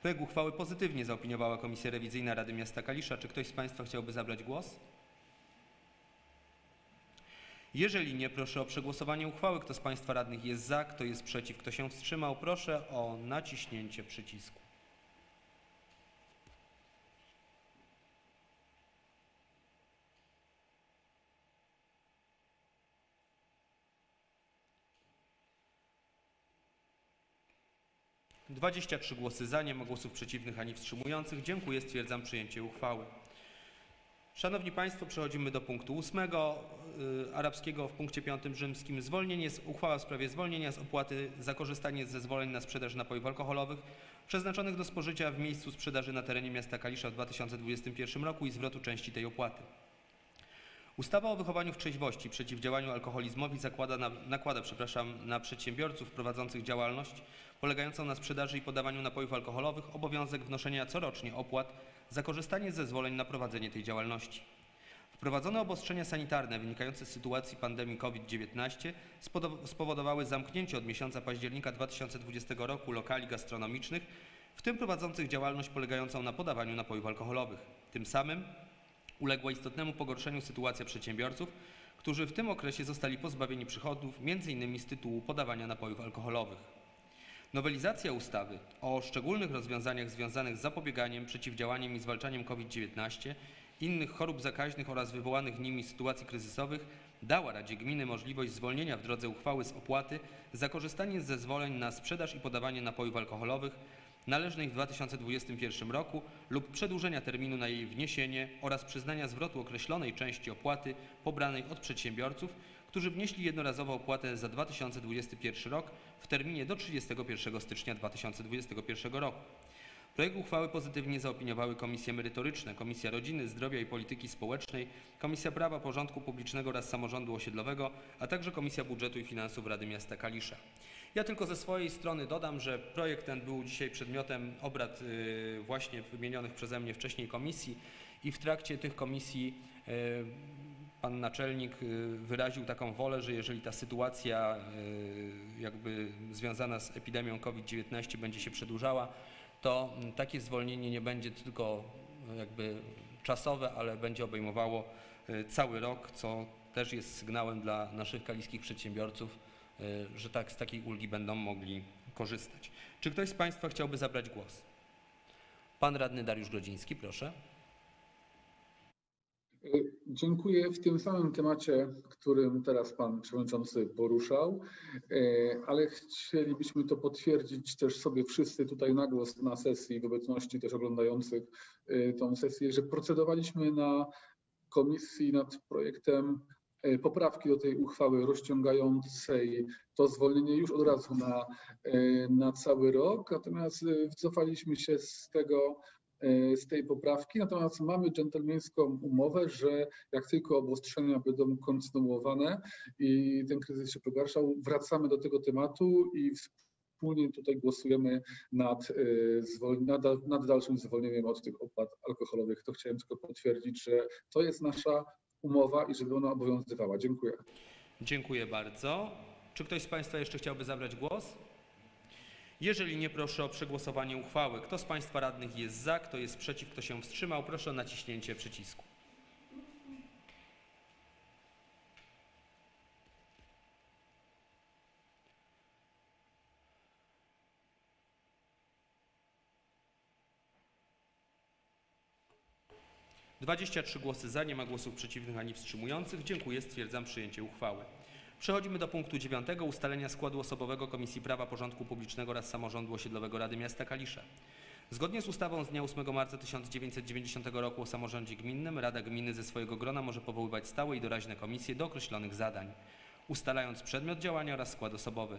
Projekt uchwały pozytywnie zaopiniowała Komisja Rewizyjna Rady Miasta Kalisza. Czy ktoś z Państwa chciałby zabrać głos? Jeżeli nie, proszę o przegłosowanie uchwały. Kto z Państwa radnych jest za, kto jest przeciw, kto się wstrzymał, proszę o naciśnięcie przycisku. Dwadzieścia trzy głosy za, nie ma głosów przeciwnych ani wstrzymujących. Dziękuję, stwierdzam przyjęcie uchwały. Szanowni Państwo, przechodzimy do punktu ósmego y, arabskiego w punkcie piątym rzymskim. Zwolnienie, z- uchwała w sprawie zwolnienia z opłaty za korzystanie z zezwoleń na sprzedaż napojów alkoholowych przeznaczonych do spożycia w miejscu sprzedaży na terenie miasta Kalisza w 2021 roku i zwrotu części tej opłaty. Ustawa o wychowaniu w trzeźwości przeciwdziałaniu alkoholizmowi zakłada na, nakłada przepraszam, na przedsiębiorców prowadzących działalność polegającą na sprzedaży i podawaniu napojów alkoholowych obowiązek wnoszenia corocznie opłat za korzystanie z zezwoleń na prowadzenie tej działalności. Wprowadzone obostrzenia sanitarne wynikające z sytuacji pandemii COVID-19 spodo- spowodowały zamknięcie od miesiąca października 2020 roku lokali gastronomicznych, w tym prowadzących działalność polegającą na podawaniu napojów alkoholowych. Tym samym uległa istotnemu pogorszeniu sytuacja przedsiębiorców, którzy w tym okresie zostali pozbawieni przychodów, m.in. z tytułu podawania napojów alkoholowych. Nowelizacja ustawy o szczególnych rozwiązaniach związanych z zapobieganiem, przeciwdziałaniem i zwalczaniem COVID-19, innych chorób zakaźnych oraz wywołanych nimi sytuacji kryzysowych dała Radzie Gminy możliwość zwolnienia w drodze uchwały z opłaty za korzystanie z zezwoleń na sprzedaż i podawanie napojów alkoholowych należnych w 2021 roku lub przedłużenia terminu na jej wniesienie oraz przyznania zwrotu określonej części opłaty pobranej od przedsiębiorców, którzy wnieśli jednorazową opłatę za 2021 rok w terminie do 31 stycznia 2021 roku. Projekt uchwały pozytywnie zaopiniowały komisje merytoryczne, Komisja Rodziny, Zdrowia i Polityki Społecznej, Komisja Prawa, Porządku Publicznego oraz Samorządu Osiedlowego, a także Komisja Budżetu i Finansów Rady Miasta Kalisza. Ja tylko ze swojej strony dodam, że projekt ten był dzisiaj przedmiotem obrad y, właśnie wymienionych przeze mnie wcześniej komisji i w trakcie tych komisji y, pan naczelnik y, wyraził taką wolę, że jeżeli ta sytuacja jakby związana z epidemią COVID-19 będzie się przedłużała, to mm, takie zwolnienie nie będzie tylko y, jakby czasowe, ale będzie obejmowało cały rok, co też jest sygnałem dla naszych kaliskich przedsiębiorców, że tak z takiej ulgi będą mogli korzystać. Czy ktoś z Państwa chciałby zabrać głos? Pan radny Dariusz Grodziński, proszę. Dziękuję w tym samym temacie, którym teraz Pan Przewodniczący poruszał, e, ale chcielibyśmy to potwierdzić też sobie wszyscy tutaj na głos na sesji w obecności też oglądających e, tą sesję, że procedowaliśmy na komisji nad projektem e, poprawki do tej uchwały rozciągającej to zwolnienie już od razu na, e, na cały rok, natomiast e, wycofaliśmy się z tego e, z tej poprawki, natomiast mamy dżentelmeńską umowę, że jak tylko obostrzenia będą kontynuowane i ten kryzys się pogarszał, wracamy do tego tematu i wspólnie tutaj głosujemy nad, e, nad, nad dalszym zwolnieniem od tych opłat alkoholowych. To chciałem tylko potwierdzić, że to jest nasza umowa i żeby ona obowiązywała. Dziękuję. Dziękuję bardzo. Czy ktoś z Państwa jeszcze chciałby zabrać głos? Jeżeli nie, proszę o przegłosowanie uchwały. Kto z Państwa radnych jest za, kto jest przeciw, kto się wstrzymał, proszę o naciśnięcie przycisku. Dwadzieścia trzy głosy za, nie ma głosów przeciwnych ani wstrzymujących. Dziękuję, stwierdzam przyjęcie uchwały. Przechodzimy do punktu dziewiątego ustalenia składu osobowego Komisji Prawa, Porządku Publicznego oraz Samorządu Osiedlowego Rady Miasta Kalisza. Zgodnie z ustawą z dnia 8 marca 1990 roku o samorządzie gminnym Rada Gminy ze swojego grona może powoływać stałe i doraźne komisje do określonych zadań, ustalając przedmiot działania oraz skład osobowy.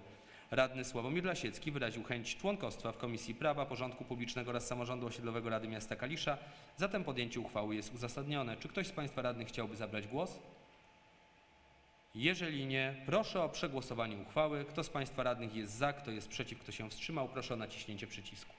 Radny Sławomir Lasiecki wyraził chęć członkostwa w Komisji Prawa, Porządku Publicznego oraz Samorządu Osiedlowego Rady Miasta Kalisza, zatem podjęcie uchwały jest uzasadnione. Czy ktoś z Państwa radnych chciałby zabrać głos? Jeżeli nie, proszę o przegłosowanie uchwały. Kto z Państwa radnych jest za, kto jest przeciw, kto się wstrzymał, proszę o naciśnięcie przycisku.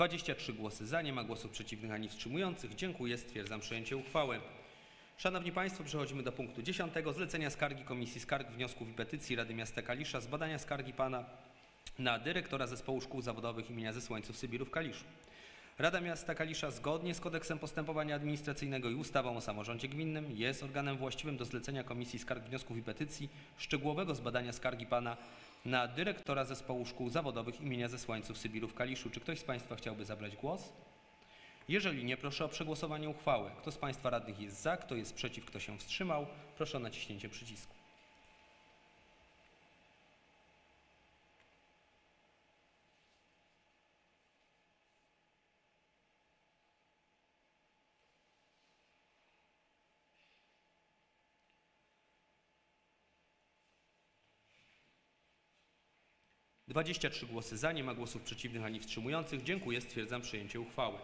23 głosy za, nie ma głosów przeciwnych ani wstrzymujących. Dziękuję, stwierdzam przyjęcie uchwały. Szanowni Państwo, przechodzimy do punktu 10. Zlecenia skargi Komisji Skarg, Wniosków i Petycji Rady Miasta Kalisza z badania skargi Pana na dyrektora Zespołu Szkół Zawodowych imienia Zesłańców Sybiru w Kaliszu. Rada Miasta Kalisza zgodnie z Kodeksem Postępowania Administracyjnego i ustawą o samorządzie gminnym jest organem właściwym do zlecenia Komisji Skarg, Wniosków i Petycji szczegółowego zbadania skargi Pana na dyrektora Zespołu Szkół Zawodowych imienia Zesłańców Sybiru w Kaliszu. Czy ktoś z Państwa chciałby zabrać głos? Jeżeli nie, proszę o przegłosowanie uchwały. Kto z Państwa radnych jest za, kto jest przeciw, kto się wstrzymał, proszę o naciśnięcie przycisku. Dwadzieścia trzy głosy za, nie ma głosów przeciwnych ani wstrzymujących. Dziękuję, stwierdzam przyjęcie uchwały.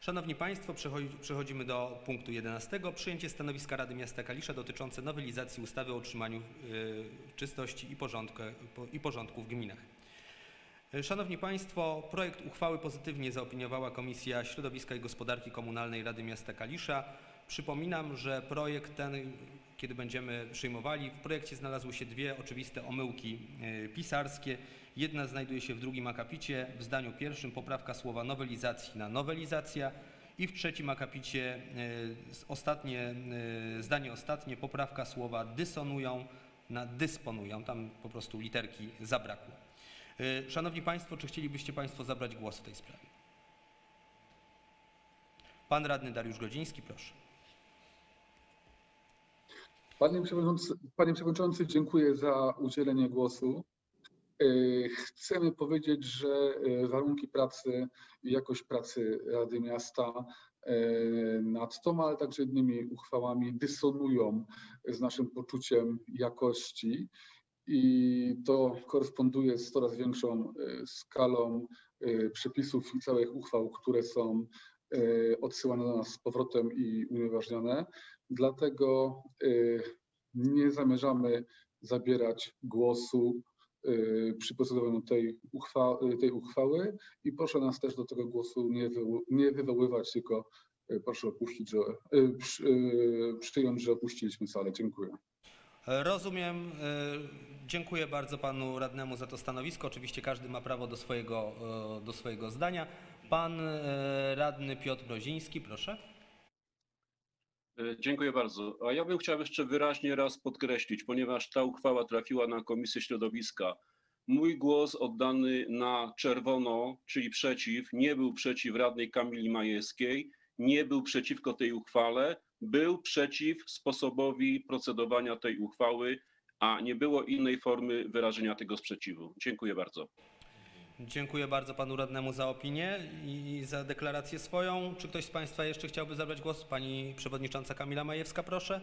Szanowni Państwo, przechodzi- przechodzimy do punktu 11. Przyjęcie stanowiska Rady Miasta Kalisza dotyczące nowelizacji ustawy o utrzymaniu y, czystości i, porządku, w gminach. Y, Szanowni Państwo, projekt uchwały pozytywnie zaopiniowała Komisja Środowiska i Gospodarki Komunalnej Rady Miasta Kalisza. Przypominam, że projekt ten, kiedy będziemy przyjmowali, w projekcie znalazły się dwie oczywiste omyłki y, pisarskie. Jedna znajduje się w drugim akapicie, w zdaniu pierwszym poprawka słowa nowelizacji na nowelizacja i w trzecim akapicie z- ostatnie, y, zdanie ostatnie, poprawka słowa dysonują na dysponują. Tam po prostu literki zabrakło. Szanowni Państwo, czy chcielibyście Państwo zabrać głos w tej sprawie? Pan radny Dariusz Godziński, proszę. Panie Przewodniczący, Panie Przewodniczący, dziękuję za udzielenie głosu. Yy, Chcemy powiedzieć, że yy, warunki pracy i jakość pracy Rady Miasta yy, nad tą, ale także innymi uchwałami dysonują z naszym poczuciem jakości i to koresponduje z coraz większą skalą przepisów i całych uchwał, które są odsyłane do nas z powrotem i unieważniane. Dlatego y, nie zamierzamy zabierać głosu y, przy procedowaniu tej, uchwa tej uchwały i proszę nas też do tego głosu nie, wywo- nie wywoływać, tylko y, proszę opuścić, że, przy- przyjąć, że opuściliśmy salę. Dziękuję. Rozumiem. Dziękuję bardzo panu radnemu za to stanowisko. Oczywiście każdy ma prawo do swojego, do swojego zdania. Pan radny Piotr Broziński, proszę. E, Dziękuję bardzo. A ja bym chciał jeszcze wyraźnie raz podkreślić, ponieważ ta uchwała trafiła na Komisję Środowiska. Mój głos oddany na czerwono, czyli przeciw, nie był przeciw radnej Kamili Majewskiej, nie był przeciwko tej uchwale, był przeciw sposobowi procedowania tej uchwały, a nie było innej formy wyrażenia tego sprzeciwu. Dziękuję bardzo. Dziękuję bardzo panu radnemu za opinię i za deklarację swoją. Czy ktoś z państwa jeszcze chciałby zabrać głos? Pani przewodnicząca Kamila Majewska, proszę.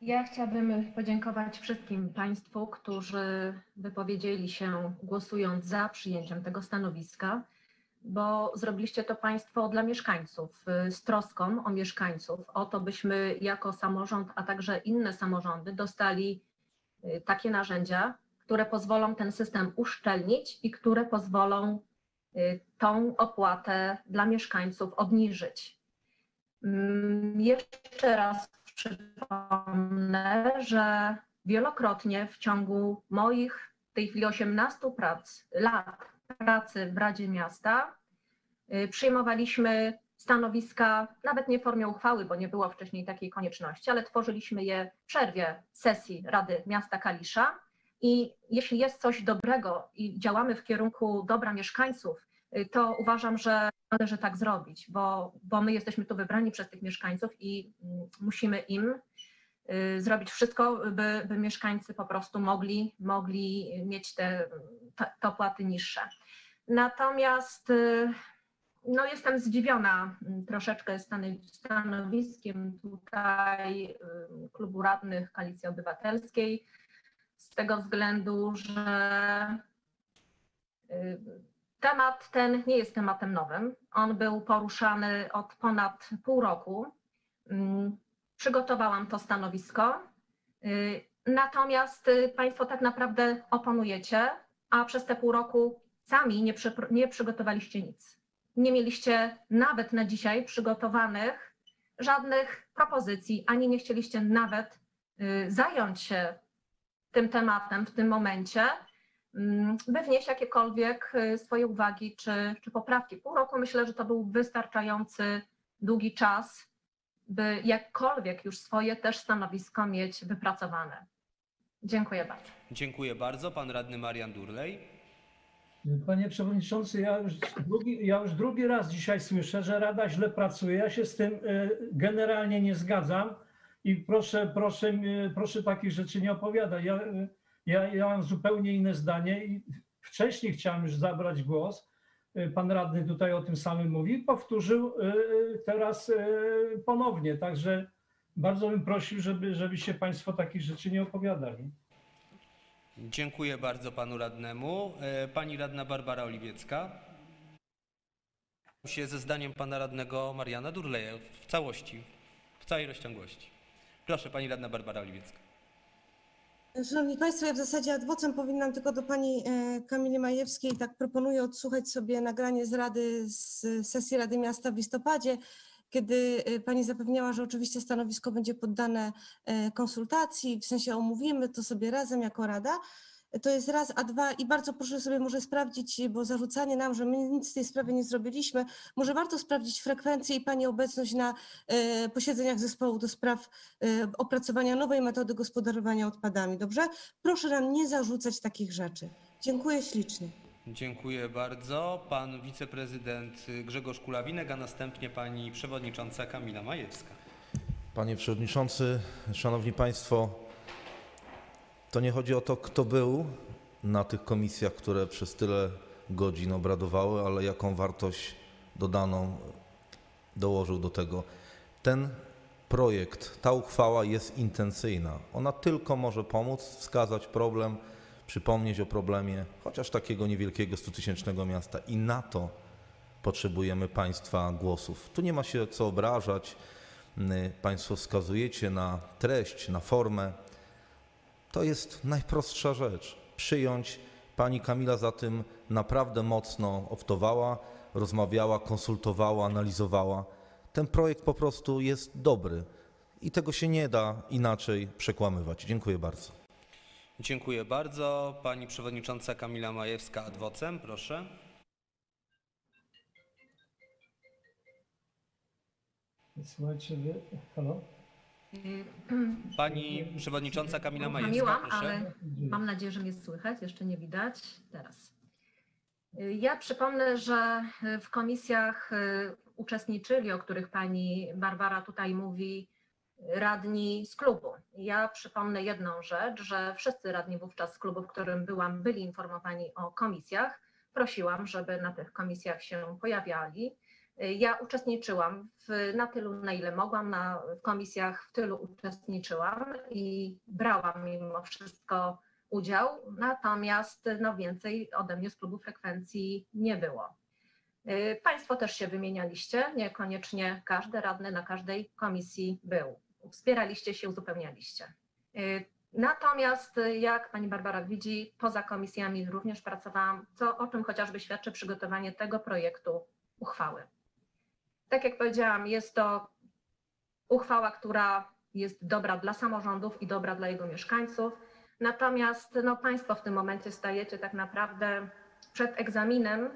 Ja chciałabym podziękować wszystkim Państwu, którzy wypowiedzieli się głosując za przyjęciem tego stanowiska, bo zrobiliście to Państwo dla mieszkańców, y, z troską o mieszkańców, o to, byśmy jako samorząd, a także inne samorządy dostali y, takie narzędzia, które pozwolą ten system uszczelnić i które pozwolą y, tą opłatę dla mieszkańców obniżyć. Mm, Jeszcze raz przypomnę, że wielokrotnie w ciągu moich w tej chwili 18 prac, lat pracy w Radzie Miasta y, przyjmowaliśmy stanowiska, nawet nie w formie uchwały, bo nie było wcześniej takiej konieczności, ale tworzyliśmy je w przerwie sesji Rady Miasta Kalisza. I jeśli jest coś dobrego i działamy w kierunku dobra mieszkańców, y, to uważam, że należy tak zrobić, bo, bo my jesteśmy tu wybrani przez tych mieszkańców i mm, musimy im y, zrobić wszystko, by, by mieszkańcy po prostu mogli, mogli mieć te, te, te opłaty niższe. Natomiast y, no, jestem zdziwiona mm, troszeczkę stanowiskiem tutaj y, klubu radnych Koalicji Obywatelskiej z tego względu, że y, Temat ten nie jest tematem nowym. On był poruszany od ponad pół roku. Mm, Przygotowałam to stanowisko Natomiast Państwo tak naprawdę oponujecie, a przez te pół roku sami nie, nie przygotowaliście nic. Nie mieliście nawet na dzisiaj przygotowanych żadnych propozycji, ani nie chcieliście nawet y, zająć się tym tematem w tym momencie, mm, by wnieść jakiekolwiek y, swoje uwagi czy, czy poprawki. Pół roku myślę, że to był wystarczający długi czas, by jakkolwiek już swoje też stanowisko mieć wypracowane. Dziękuję bardzo. Dziękuję bardzo. Pan radny Marian Durlej. Panie Przewodniczący, ja już, drugi, ja już drugi raz dzisiaj słyszę, że Rada źle pracuje. Ja się z tym y, generalnie nie zgadzam i proszę, proszę, y, proszę takich rzeczy nie opowiadać. Ja, y, ja, ja mam zupełnie inne zdanie i wcześniej chciałem już zabrać głos. Pan radny tutaj o tym samym mówi, powtórzył teraz ponownie. Także bardzo bym prosił, żeby, żebyście Państwo takich rzeczy nie opowiadali. Dziękuję bardzo panu radnemu. E, Pani radna Barbara Oliwiecka. się ze zdaniem pana radnego Mariana Durleja w całości, w całej rozciągłości. Proszę, pani radna Barbara Oliwiecka. Szanowni Państwo, ja w zasadzie ad vocem powinnam tylko do Pani e, Kamili Majewskiej, tak proponuję odsłuchać sobie nagranie z Rady, z sesji Rady Miasta w listopadzie, kiedy e, Pani zapewniała, że oczywiście stanowisko będzie poddane e, konsultacji, w sensie omówimy to sobie razem jako Rada. To jest raz, a dwa i bardzo proszę sobie może sprawdzić, bo zarzucanie nam, że my nic w tej sprawie nie zrobiliśmy, może warto sprawdzić frekwencję i Pani obecność na e, posiedzeniach zespołu do spraw e, opracowania nowej metody gospodarowania odpadami, dobrze? Proszę nam nie zarzucać takich rzeczy. Dziękuję ślicznie. Dziękuję bardzo. Pan wiceprezydent Grzegorz Kulawinek, a następnie pani przewodnicząca Kamila Majewska. Panie Przewodniczący, Szanowni Państwo, to nie chodzi o to, kto był na tych komisjach, które przez tyle godzin obradowały, ale jaką wartość dodaną dołożył do tego. Ten projekt, ta uchwała jest intencyjna. Ona tylko może pomóc wskazać problem, przypomnieć o problemie chociaż takiego niewielkiego 100-tysięcznego miasta i na to potrzebujemy Państwa głosów. Tu nie ma się co obrażać. Y, Państwo wskazujecie na treść, na formę. To jest najprostsza rzecz. Przyjąć. Pani Kamila za tym naprawdę mocno optowała, rozmawiała, konsultowała, analizowała. Ten projekt po prostu jest dobry i tego się nie da inaczej przekłamywać. Dziękuję bardzo. Dziękuję bardzo. Pani przewodnicząca Kamila Majewska adwocem, proszę. Słuchajcie, halo? Pani przewodnicząca Kamila Majewska, proszę. ale mam nadzieję, że mnie słychać. Jeszcze nie widać. Teraz. Ja przypomnę, że w komisjach y, uczestniczyli, o których pani Barbara tutaj mówi, radni z klubu. Ja przypomnę jedną rzecz, że wszyscy radni wówczas z klubu, w którym byłam, byli informowani o komisjach. Prosiłam, żeby na tych komisjach się pojawiali. Ja uczestniczyłam w, na tylu, na ile mogłam, na, w komisjach w tylu uczestniczyłam i brałam mimo wszystko udział, natomiast no, więcej ode mnie z klubu frekwencji nie było. Y, Państwo też się wymienialiście, niekoniecznie każdy radny na każdej komisji był. Wspieraliście się, uzupełnialiście. Y, Natomiast y, jak pani Barbara widzi, poza komisjami również pracowałam, co, o czym chociażby świadczy przygotowanie tego projektu uchwały. Tak jak powiedziałam, jest to uchwała, która jest dobra dla samorządów i dobra dla jego mieszkańców. Natomiast no, Państwo w tym momencie stajecie tak naprawdę przed egzaminem,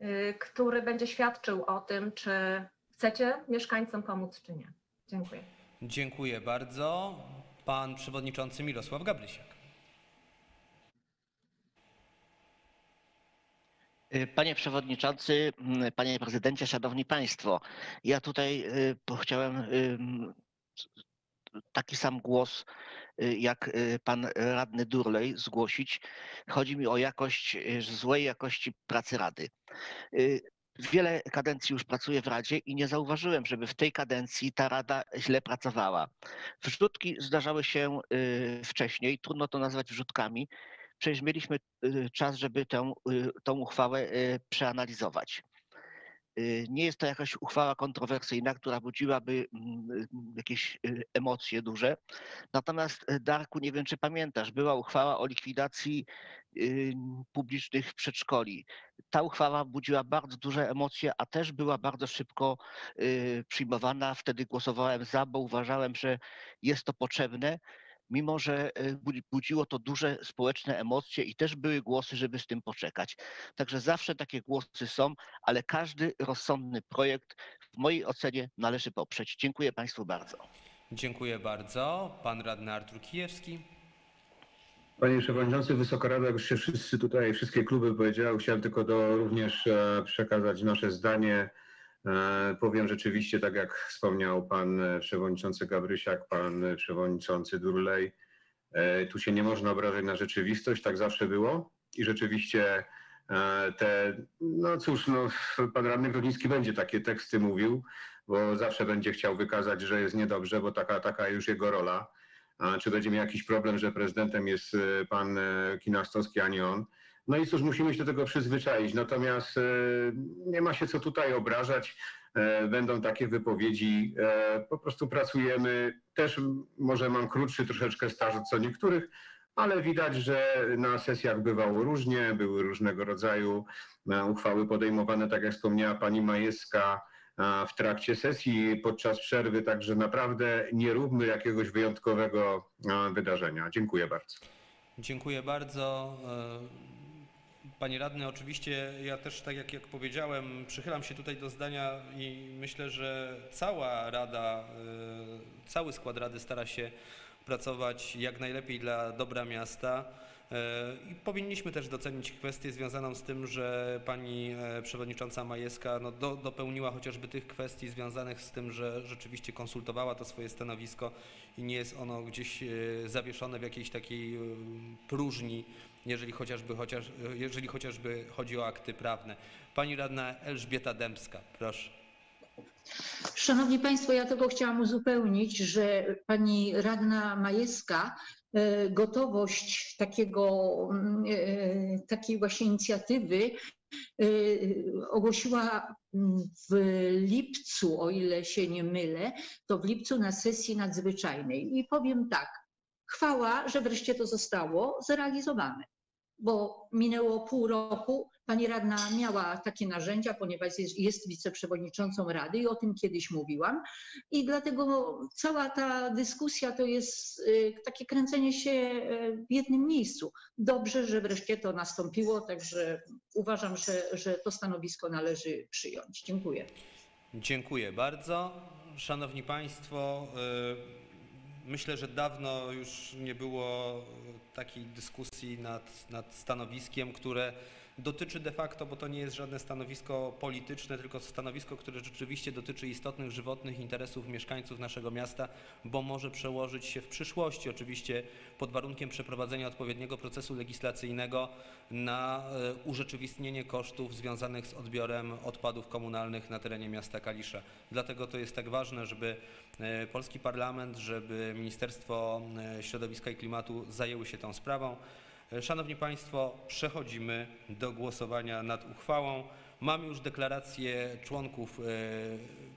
y, który będzie świadczył o tym, czy chcecie mieszkańcom pomóc, czy nie. Dziękuję. Dziękuję bardzo. Pan przewodniczący Mirosław Gabrysiak. Panie Przewodniczący, m, Panie Prezydencie, Szanowni Państwo, ja tutaj y, chciałem taki sam głos y, jak y, pan radny Durlej zgłosić. Chodzi mi o jakość, y, złej jakości pracy Rady. Wiele kadencji już pracuję w Radzie i nie zauważyłem, żeby w tej kadencji ta Rada źle pracowała. Wrzutki zdarzały się y, wcześniej, trudno to nazwać wrzutkami. Przecież mieliśmy y, czas, żeby tę, y, tą uchwałę przeanalizować. Nie jest to jakaś uchwała kontrowersyjna, która budziłaby mm, jakieś emocje duże. Natomiast Darku, nie wiem czy pamiętasz, była uchwała o likwidacji publicznych przedszkoli. Ta uchwała budziła bardzo duże emocje, a też była bardzo szybko y, przyjmowana. Wtedy głosowałem za, bo uważałem, że jest to potrzebne mimo że y, budzi- budziło to duże społeczne emocje i też były głosy, żeby z tym poczekać. Także zawsze takie głosy są, ale każdy rozsądny projekt w mojej ocenie należy poprzeć. Dziękuję Państwu bardzo. Dziękuję bardzo. Pan radny Artur Kijewski. Panie Przewodniczący, Wysoka Rada, jak już się wszyscy tutaj, wszystkie kluby powiedziały, chciałem tylko do, również e, przekazać nasze zdanie. E, Powiem rzeczywiście, tak jak wspomniał Pan e, Przewodniczący Gabrysiak, Pan Przewodniczący Durlej, tu się nie można obrażać na rzeczywistość, tak zawsze było i rzeczywiście te, no cóż, no, Pan Radny Grodziński będzie takie teksty mówił, bo zawsze będzie chciał wykazać, że jest niedobrze, bo taka, taka już jego rola. Czy będzie miał jakiś problem, że prezydentem jest e, pan e, Kinastowski, a nie on. No i cóż, musimy się do tego przyzwyczaić. Natomiast e, nie ma się co tutaj obrażać. Będą takie wypowiedzi. Po prostu pracujemy. Też może mam krótszy troszeczkę staż co niektórych, ale widać, że na sesjach bywało różnie, były różnego rodzaju uchwały podejmowane, tak jak wspomniała pani Majewska, w trakcie sesji, podczas przerwy, także naprawdę nie róbmy jakiegoś wyjątkowego a, wydarzenia. Dziękuję bardzo. Dziękuję bardzo. E, Panie radny, oczywiście ja też, tak jak, jak powiedziałem, przychylam się tutaj do zdania i myślę, że cała rada, e, cały skład rady stara się pracować jak najlepiej dla dobra miasta. E, I powinniśmy też docenić kwestię związaną z tym, że pani e, przewodnicząca Majewska no, do, dopełniła chociażby tych kwestii związanych z tym, że rzeczywiście konsultowała to swoje stanowisko i nie jest ono gdzieś e, zawieszone w jakiejś takiej próżni, jeżeli chociażby, chociaż, jeżeli chociażby chodzi o akty prawne. Pani radna Elżbieta Dębska, proszę. Szanowni Państwo, ja tylko chciałam uzupełnić, że pani radna Majewska gotowość takiego, mm, e, takiej właśnie inicjatywy e, ogłosiła mm, w lipcu, o ile się nie mylę, to w lipcu na sesji nadzwyczajnej. I powiem tak, chwała, że wreszcie to zostało zrealizowane bo minęło pół roku. Pani radna miała takie narzędzia, ponieważ jest, jest wiceprzewodniczącą Rady i o tym kiedyś mówiłam. I dlatego cała ta dyskusja to jest y, takie kręcenie się y, w jednym miejscu. Dobrze, że wreszcie to nastąpiło, także uważam, że, że to stanowisko należy przyjąć. Dziękuję. Dziękuję bardzo. Szanowni Państwo, y, myślę, że dawno już nie było takiej dyskusji nad, nad stanowiskiem, które dotyczy de facto, bo to nie jest żadne stanowisko polityczne, tylko stanowisko, które rzeczywiście dotyczy istotnych, żywotnych interesów mieszkańców naszego miasta, bo może przełożyć się w przyszłości, oczywiście pod warunkiem przeprowadzenia odpowiedniego procesu legislacyjnego na e, urzeczywistnienie kosztów związanych z odbiorem odpadów komunalnych na terenie miasta Kalisza. Dlatego to jest tak ważne, żeby e, polski parlament, żeby Ministerstwo e, Środowiska i Klimatu zajęły się tą sprawą. Szanowni Państwo, przechodzimy do głosowania nad uchwałą. Mamy już deklarację członków, e,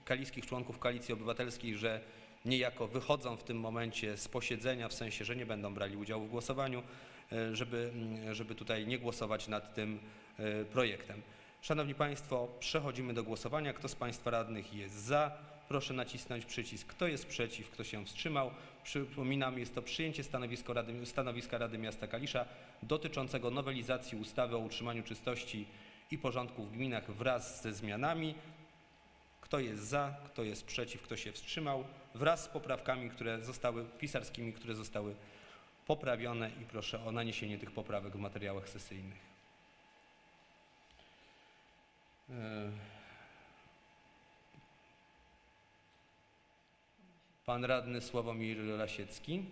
kaliskich członków Koalicji Obywatelskiej, że niejako wychodzą w tym momencie z posiedzenia, w sensie, że nie będą brali udziału w głosowaniu, e, żeby, mm, żeby tutaj nie głosować nad tym e, projektem. Szanowni Państwo, przechodzimy do głosowania. Kto z Państwa radnych jest za? Proszę nacisnąć przycisk. Kto jest przeciw? Kto się wstrzymał? Przypominam, jest to przyjęcie Rady, stanowiska Rady Miasta Kalisza dotyczącego nowelizacji ustawy o utrzymaniu czystości i porządku w gminach wraz ze zmianami. Kto jest za, kto jest przeciw, kto się wstrzymał, wraz z poprawkami, które zostały pisarskimi, które zostały poprawione i proszę o naniesienie tych poprawek w materiałach sesyjnych. E, Pan radny Sławomir Lasiecki.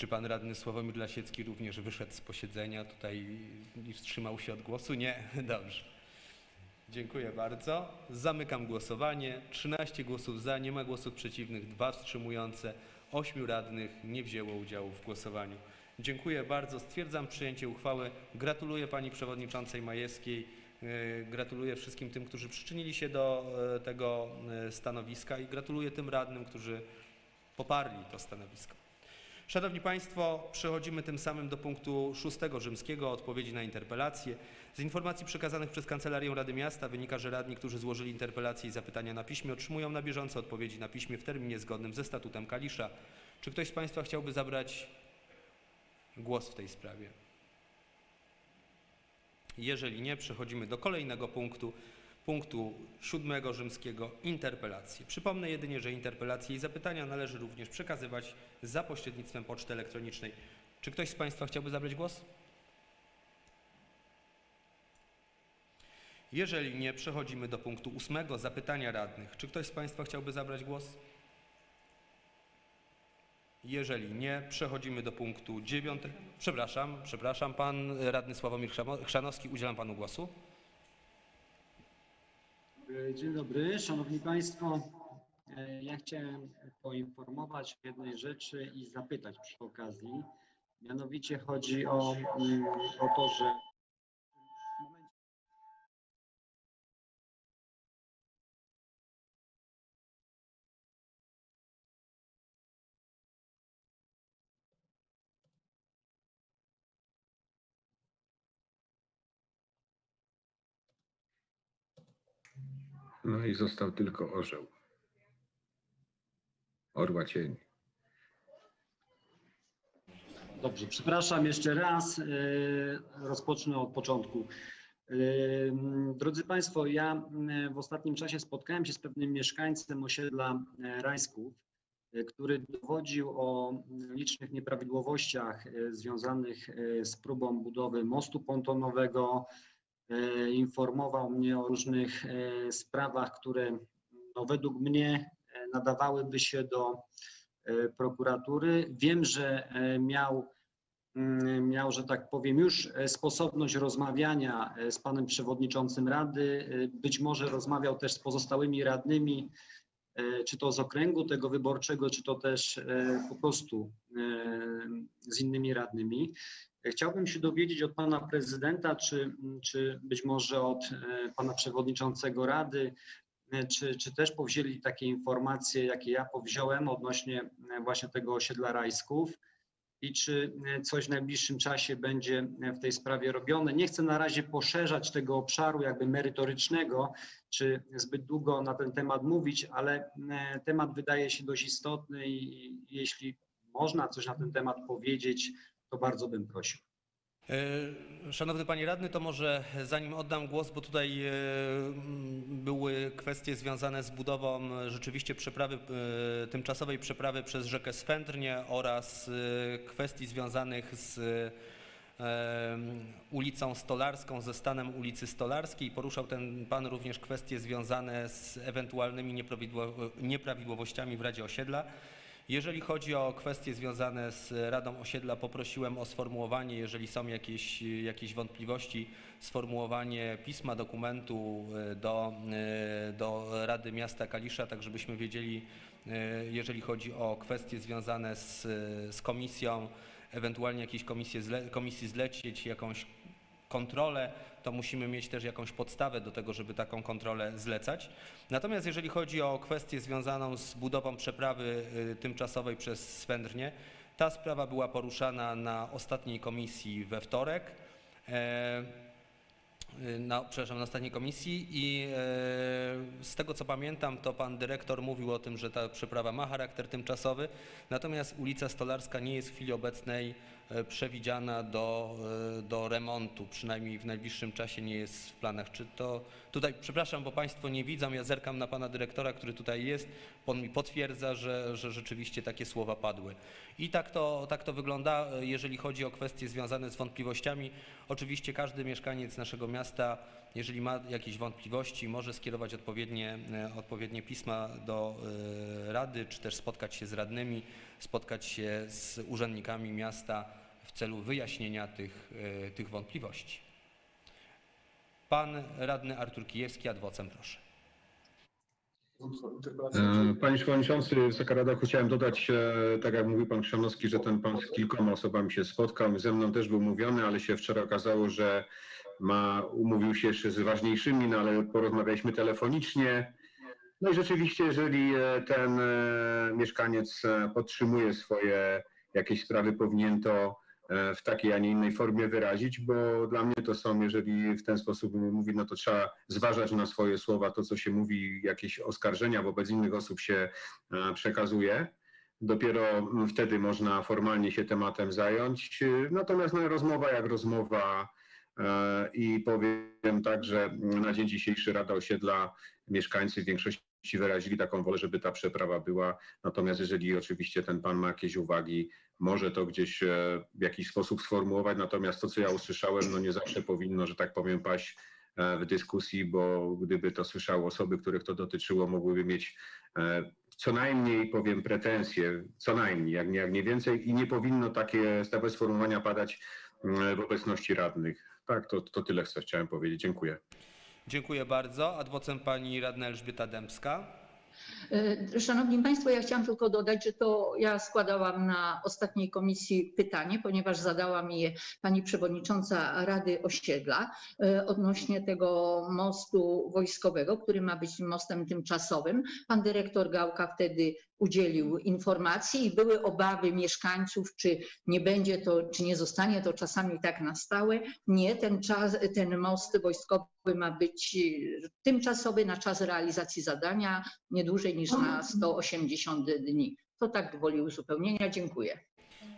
Czy pan radny Sławomir Lasiecki również wyszedł z posiedzenia tutaj i wstrzymał się od głosu? Nie? Dobrze. Dziękuję bardzo. Zamykam głosowanie. 13 głosów za, nie ma głosów przeciwnych, dwa wstrzymujące, 8 radnych nie wzięło udziału w głosowaniu. Dziękuję bardzo. Stwierdzam przyjęcie uchwały. Gratuluję pani przewodniczącej Majewskiej. E, Gratuluję wszystkim tym, którzy przyczynili się do e, tego e, stanowiska i gratuluję tym radnym, którzy poparli to stanowisko. Szanowni Państwo, przechodzimy tym samym do punktu szóstego rzymskiego odpowiedzi na interpelacje. Z informacji przekazanych przez Kancelarię Rady Miasta wynika, że radni, którzy złożyli interpelacje i zapytania na piśmie, otrzymują na bieżąco odpowiedzi na piśmie w terminie zgodnym ze statutem Kalisza. Czy ktoś z Państwa chciałby zabrać głos w tej sprawie? Jeżeli nie, przechodzimy do kolejnego punktu, punktu siódmego rzymskiego interpelacje. Przypomnę jedynie, że interpelacje i zapytania należy również przekazywać za pośrednictwem poczty elektronicznej. Czy ktoś z Państwa chciałby zabrać głos? Jeżeli nie, przechodzimy do punktu ósmego zapytania radnych. Czy ktoś z Państwa chciałby zabrać głos? Jeżeli nie, przechodzimy do punktu dziewiątego. Przepraszam, przepraszam, pan radny Sławomir Chrzanowski, udzielam panu głosu. Dzień dobry, Szanowni Państwo. E, Ja chciałem poinformować o jednej rzeczy i zapytać przy okazji. Mianowicie chodzi o, mm, o to, że No i został tylko orzeł. Orła cień. Dobrze, przepraszam jeszcze raz. e, Rozpocznę od początku. E, Drodzy Państwo, ja e, w ostatnim czasie spotkałem się z pewnym mieszkańcem osiedla Rajsków, który dowodził o licznych nieprawidłowościach związanych z próbą budowy mostu pontonowego. E, Informował mnie o różnych e, sprawach, które no, według mnie e, nadawałyby się do prokuratury. Wiem, że miał, mm, miał, że tak powiem, już sposobność rozmawiania z panem przewodniczącym Rady. Być może rozmawiał też z pozostałymi radnymi, czy to z okręgu tego wyborczego, czy to też po prostu z innymi radnymi. Chciałbym się dowiedzieć od pana prezydenta, czy, czy być może od e, pana przewodniczącego Rady, E, czy, czy też powzięli takie informacje, jakie ja powziąłem odnośnie e, właśnie tego osiedla Rajsków i czy coś w najbliższym czasie będzie w tej sprawie robione. Nie chcę na razie poszerzać tego obszaru jakby merytorycznego, czy zbyt długo na ten temat mówić, ale temat wydaje się dość istotny i jeśli można coś na ten temat powiedzieć, to bardzo bym prosił. E, Szanowny Panie Radny, to może zanim oddam głos, bo tutaj e, były kwestie związane z budową e, rzeczywiście przeprawy, tymczasowej przeprawy przez rzekę Swędrnie oraz kwestii związanych z ulicą Stolarską, ze stanem ulicy Stolarskiej. Poruszał ten pan również kwestie związane z ewentualnymi nieprawidło- nieprawidłowościami w Radzie Osiedla. Jeżeli chodzi o kwestie związane z Radą Osiedla, poprosiłem o sformułowanie, jeżeli są jakieś, jakieś wątpliwości, sformułowanie pisma, dokumentu e, do, e, do Rady Miasta Kalisza, tak żebyśmy wiedzieli, e, jeżeli chodzi o kwestie związane z, z komisją, ewentualnie jakieś komisje komisji zlecieć, jakąś kontrolę, to musimy mieć też jakąś podstawę do tego, żeby taką kontrolę zlecać. Natomiast jeżeli chodzi o kwestię związaną z budową przeprawy y, tymczasowej przez Swędrnie, ta sprawa była poruszana na ostatniej komisji we wtorek. E, y, na, przepraszam, na ostatniej komisji i e, z tego co pamiętam, to pan dyrektor mówił o tym, że ta przeprawa ma charakter tymczasowy, natomiast ulica Stolarska nie jest w chwili obecnej przewidziana do, e, do remontu, przynajmniej w najbliższym czasie nie jest w planach. Czy to tutaj, przepraszam, bo Państwo nie widzą, ja zerkam na pana dyrektora, który tutaj jest, on mi potwierdza, że, że rzeczywiście takie słowa padły. I tak to, tak to wygląda, e, jeżeli chodzi o kwestie związane z wątpliwościami. Oczywiście każdy mieszkaniec naszego miasta jeżeli ma jakieś wątpliwości, może skierować odpowiednie, e, odpowiednie pisma do e, Rady, czy też spotkać się z radnymi, spotkać się z urzędnikami miasta w celu wyjaśnienia tych, e, tych wątpliwości. Pan radny Artur Kijewski, adwocem proszę. E, Panie Przewodniczący, Wysoka Rada, chciałem dodać, e, tak jak mówił Pan Krzanowski, że ten Pan z kilkoma osobami się spotkał. Ze mną też był mówiony, ale się wczoraj okazało, że ma, umówił się jeszcze z ważniejszymi, no ale porozmawialiśmy telefonicznie. No i rzeczywiście, jeżeli ten mieszkaniec podtrzymuje swoje jakieś sprawy, powinien to w takiej, a nie innej formie wyrazić, bo dla mnie to są, jeżeli w ten sposób mówi, no to trzeba zważać na swoje słowa, to co się mówi, jakieś oskarżenia wobec innych osób się e, przekazuje. Dopiero wtedy można formalnie się tematem zająć. Natomiast no, rozmowa jak rozmowa e, i powiem tak, że na dzień dzisiejszy Rada Osiedla mieszkańcy w większości wyrazili taką wolę, żeby ta przeprawa była. Natomiast jeżeli oczywiście ten pan ma jakieś uwagi, może to gdzieś e, w jakiś sposób sformułować. Natomiast to, co ja usłyszałem, no nie zawsze powinno, że tak powiem, paść e, w dyskusji, bo gdyby to słyszały osoby, których to dotyczyło, mogłyby mieć e, co najmniej, powiem, pretensje, co najmniej, jak nie, jak nie więcej i nie powinno takie, takie sformułowania padać mm, w obecności radnych. Tak, to, to tyle co chciałem powiedzieć. Dziękuję. Dziękuję bardzo. Adwocem pani radna Elżbieta Dębska. E, Szanowni Państwo, ja chciałam tylko dodać, że to ja składałam na ostatniej komisji pytanie, ponieważ zadała mi je pani przewodnicząca Rady Osiedla e, odnośnie tego mostu wojskowego, który ma być mostem tymczasowym. Pan dyrektor Gałka wtedy udzielił informacji i były obawy mieszkańców, czy nie będzie to, czy nie zostanie to czasami tak na stałe. Nie, ten, czas, ten most wojskowy ma być tymczasowy na czas realizacji zadania, nie dłużej niż na 180 dni. To tak gwoli uzupełnienia. Dziękuję.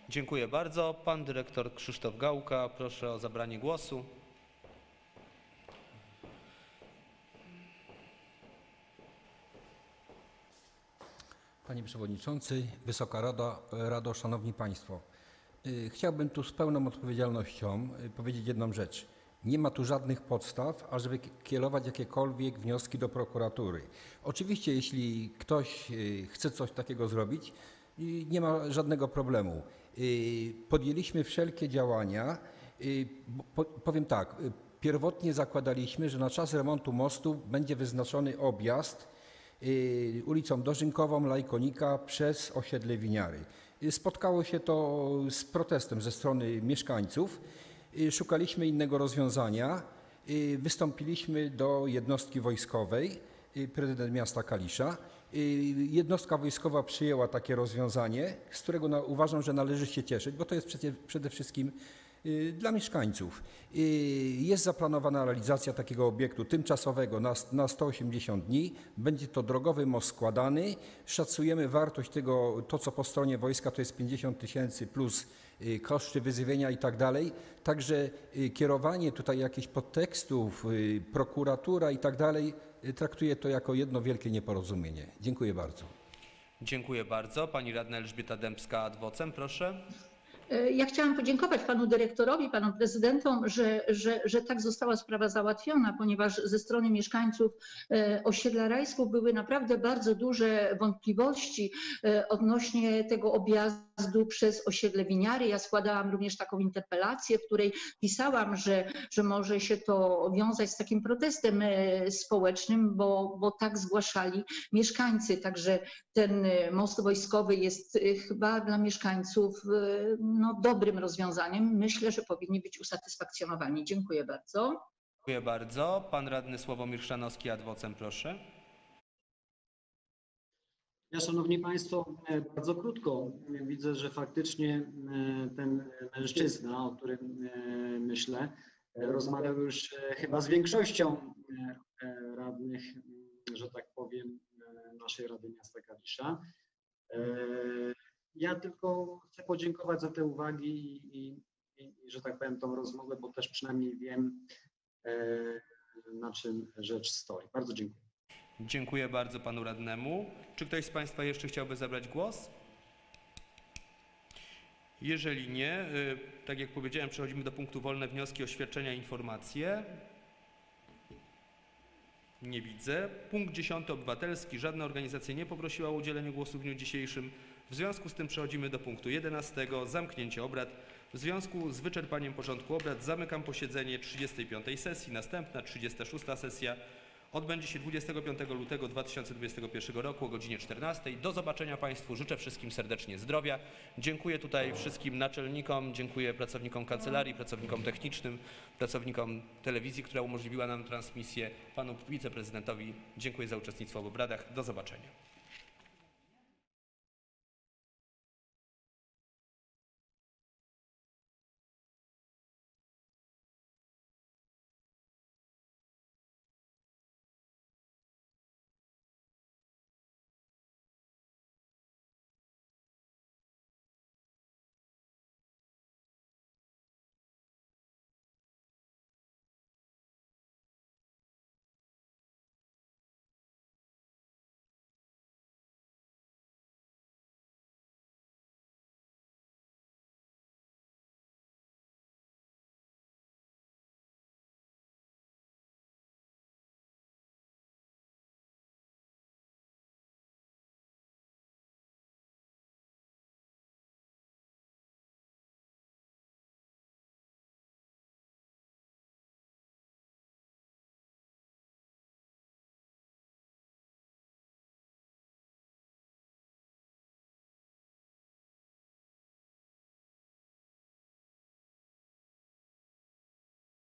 Dziękuję bardzo. Pan dyrektor Krzysztof Gałka, proszę o zabranie głosu. Panie Przewodniczący, Wysoka Rada, Rado, Szanowni Państwo. Y, Chciałbym tu z pełną odpowiedzialnością y, powiedzieć jedną rzecz. Nie ma tu żadnych podstaw, ażeby kierować jakiekolwiek wnioski do prokuratury. Oczywiście, jeśli ktoś y, chce coś takiego zrobić, y, nie ma żadnego problemu. Y, Podjęliśmy wszelkie działania. Powiem tak, pierwotnie zakładaliśmy, że na czas remontu mostu będzie wyznaczony objazd ulicą Dożynkową, Lajkonika przez osiedle Winiary. Spotkało się to z protestem ze strony mieszkańców. Y, Szukaliśmy innego rozwiązania. Y, Wystąpiliśmy do jednostki wojskowej, y, prezydent miasta Kalisza. Jednostka wojskowa przyjęła takie rozwiązanie, z którego na, uważam, że należy się cieszyć, bo to jest przede wszystkim dla mieszkańców. Jest zaplanowana realizacja takiego obiektu tymczasowego na, na 180 dni. Będzie to drogowy most składany. Szacujemy wartość tego, to co po stronie wojska to jest 50 tysięcy plus koszty wyzywienia i tak dalej. Także y, kierowanie tutaj jakichś podtekstów, y, prokuratura i tak dalej, y, traktuję to jako jedno wielkie nieporozumienie. Dziękuję bardzo. Dziękuję bardzo. Pani radna Elżbieta Dębska, adwocem proszę. E, Ja chciałam podziękować panu dyrektorowi, panom prezydentom, że, że, że tak została sprawa załatwiona, ponieważ ze strony mieszkańców e, osiedla Rajsków były naprawdę bardzo duże wątpliwości e, odnośnie tego objazdu przez osiedle Winiary. Ja składałam również taką interpelację, w której pisałam, że, że może się to wiązać z takim protestem e, społecznym, bo, bo tak zgłaszali mieszkańcy. Także ten e, most wojskowy jest e, chyba dla mieszkańców no, dobrym rozwiązaniem. Myślę, że powinni być usatysfakcjonowani. Dziękuję bardzo. Dziękuję bardzo. Pan radny Sławomir Szanowski, adwocem proszę. Ja, Szanowni Państwo, e, bardzo krótko. Widzę, że faktycznie e, ten mężczyzna, o którym e, myślę, rozmawiał już chyba z większością radnych, m, że tak powiem, naszej Rady Miasta Kalisza. Ja tylko chcę podziękować za te uwagi i, i, i że tak powiem, tą rozmowę, bo też przynajmniej wiem, na czym rzecz stoi. Bardzo dziękuję. Dziękuję bardzo panu radnemu. Czy ktoś z państwa jeszcze chciałby zabrać głos? Jeżeli nie, y, tak jak powiedziałem, przechodzimy do punktu wolne wnioski, oświadczenia, informacje. Nie widzę. Punkt 10 obywatelski. Żadna organizacja nie poprosiła o udzielenie głosu w dniu dzisiejszym. W związku z tym przechodzimy do punktu 11. Zamknięcie obrad. W związku z wyczerpaniem porządku obrad zamykam posiedzenie 35. sesji. Następna 36. sesja odbędzie się 25 lutego 2021 roku o godzinie 14. Do zobaczenia Państwu. Życzę wszystkim serdecznie zdrowia. Dziękuję tutaj wszystkim naczelnikom, dziękuję pracownikom kancelarii, pracownikom technicznym, pracownikom telewizji, która umożliwiła nam transmisję, panu wiceprezydentowi. Dziękuję za uczestnictwo w obradach. Do zobaczenia.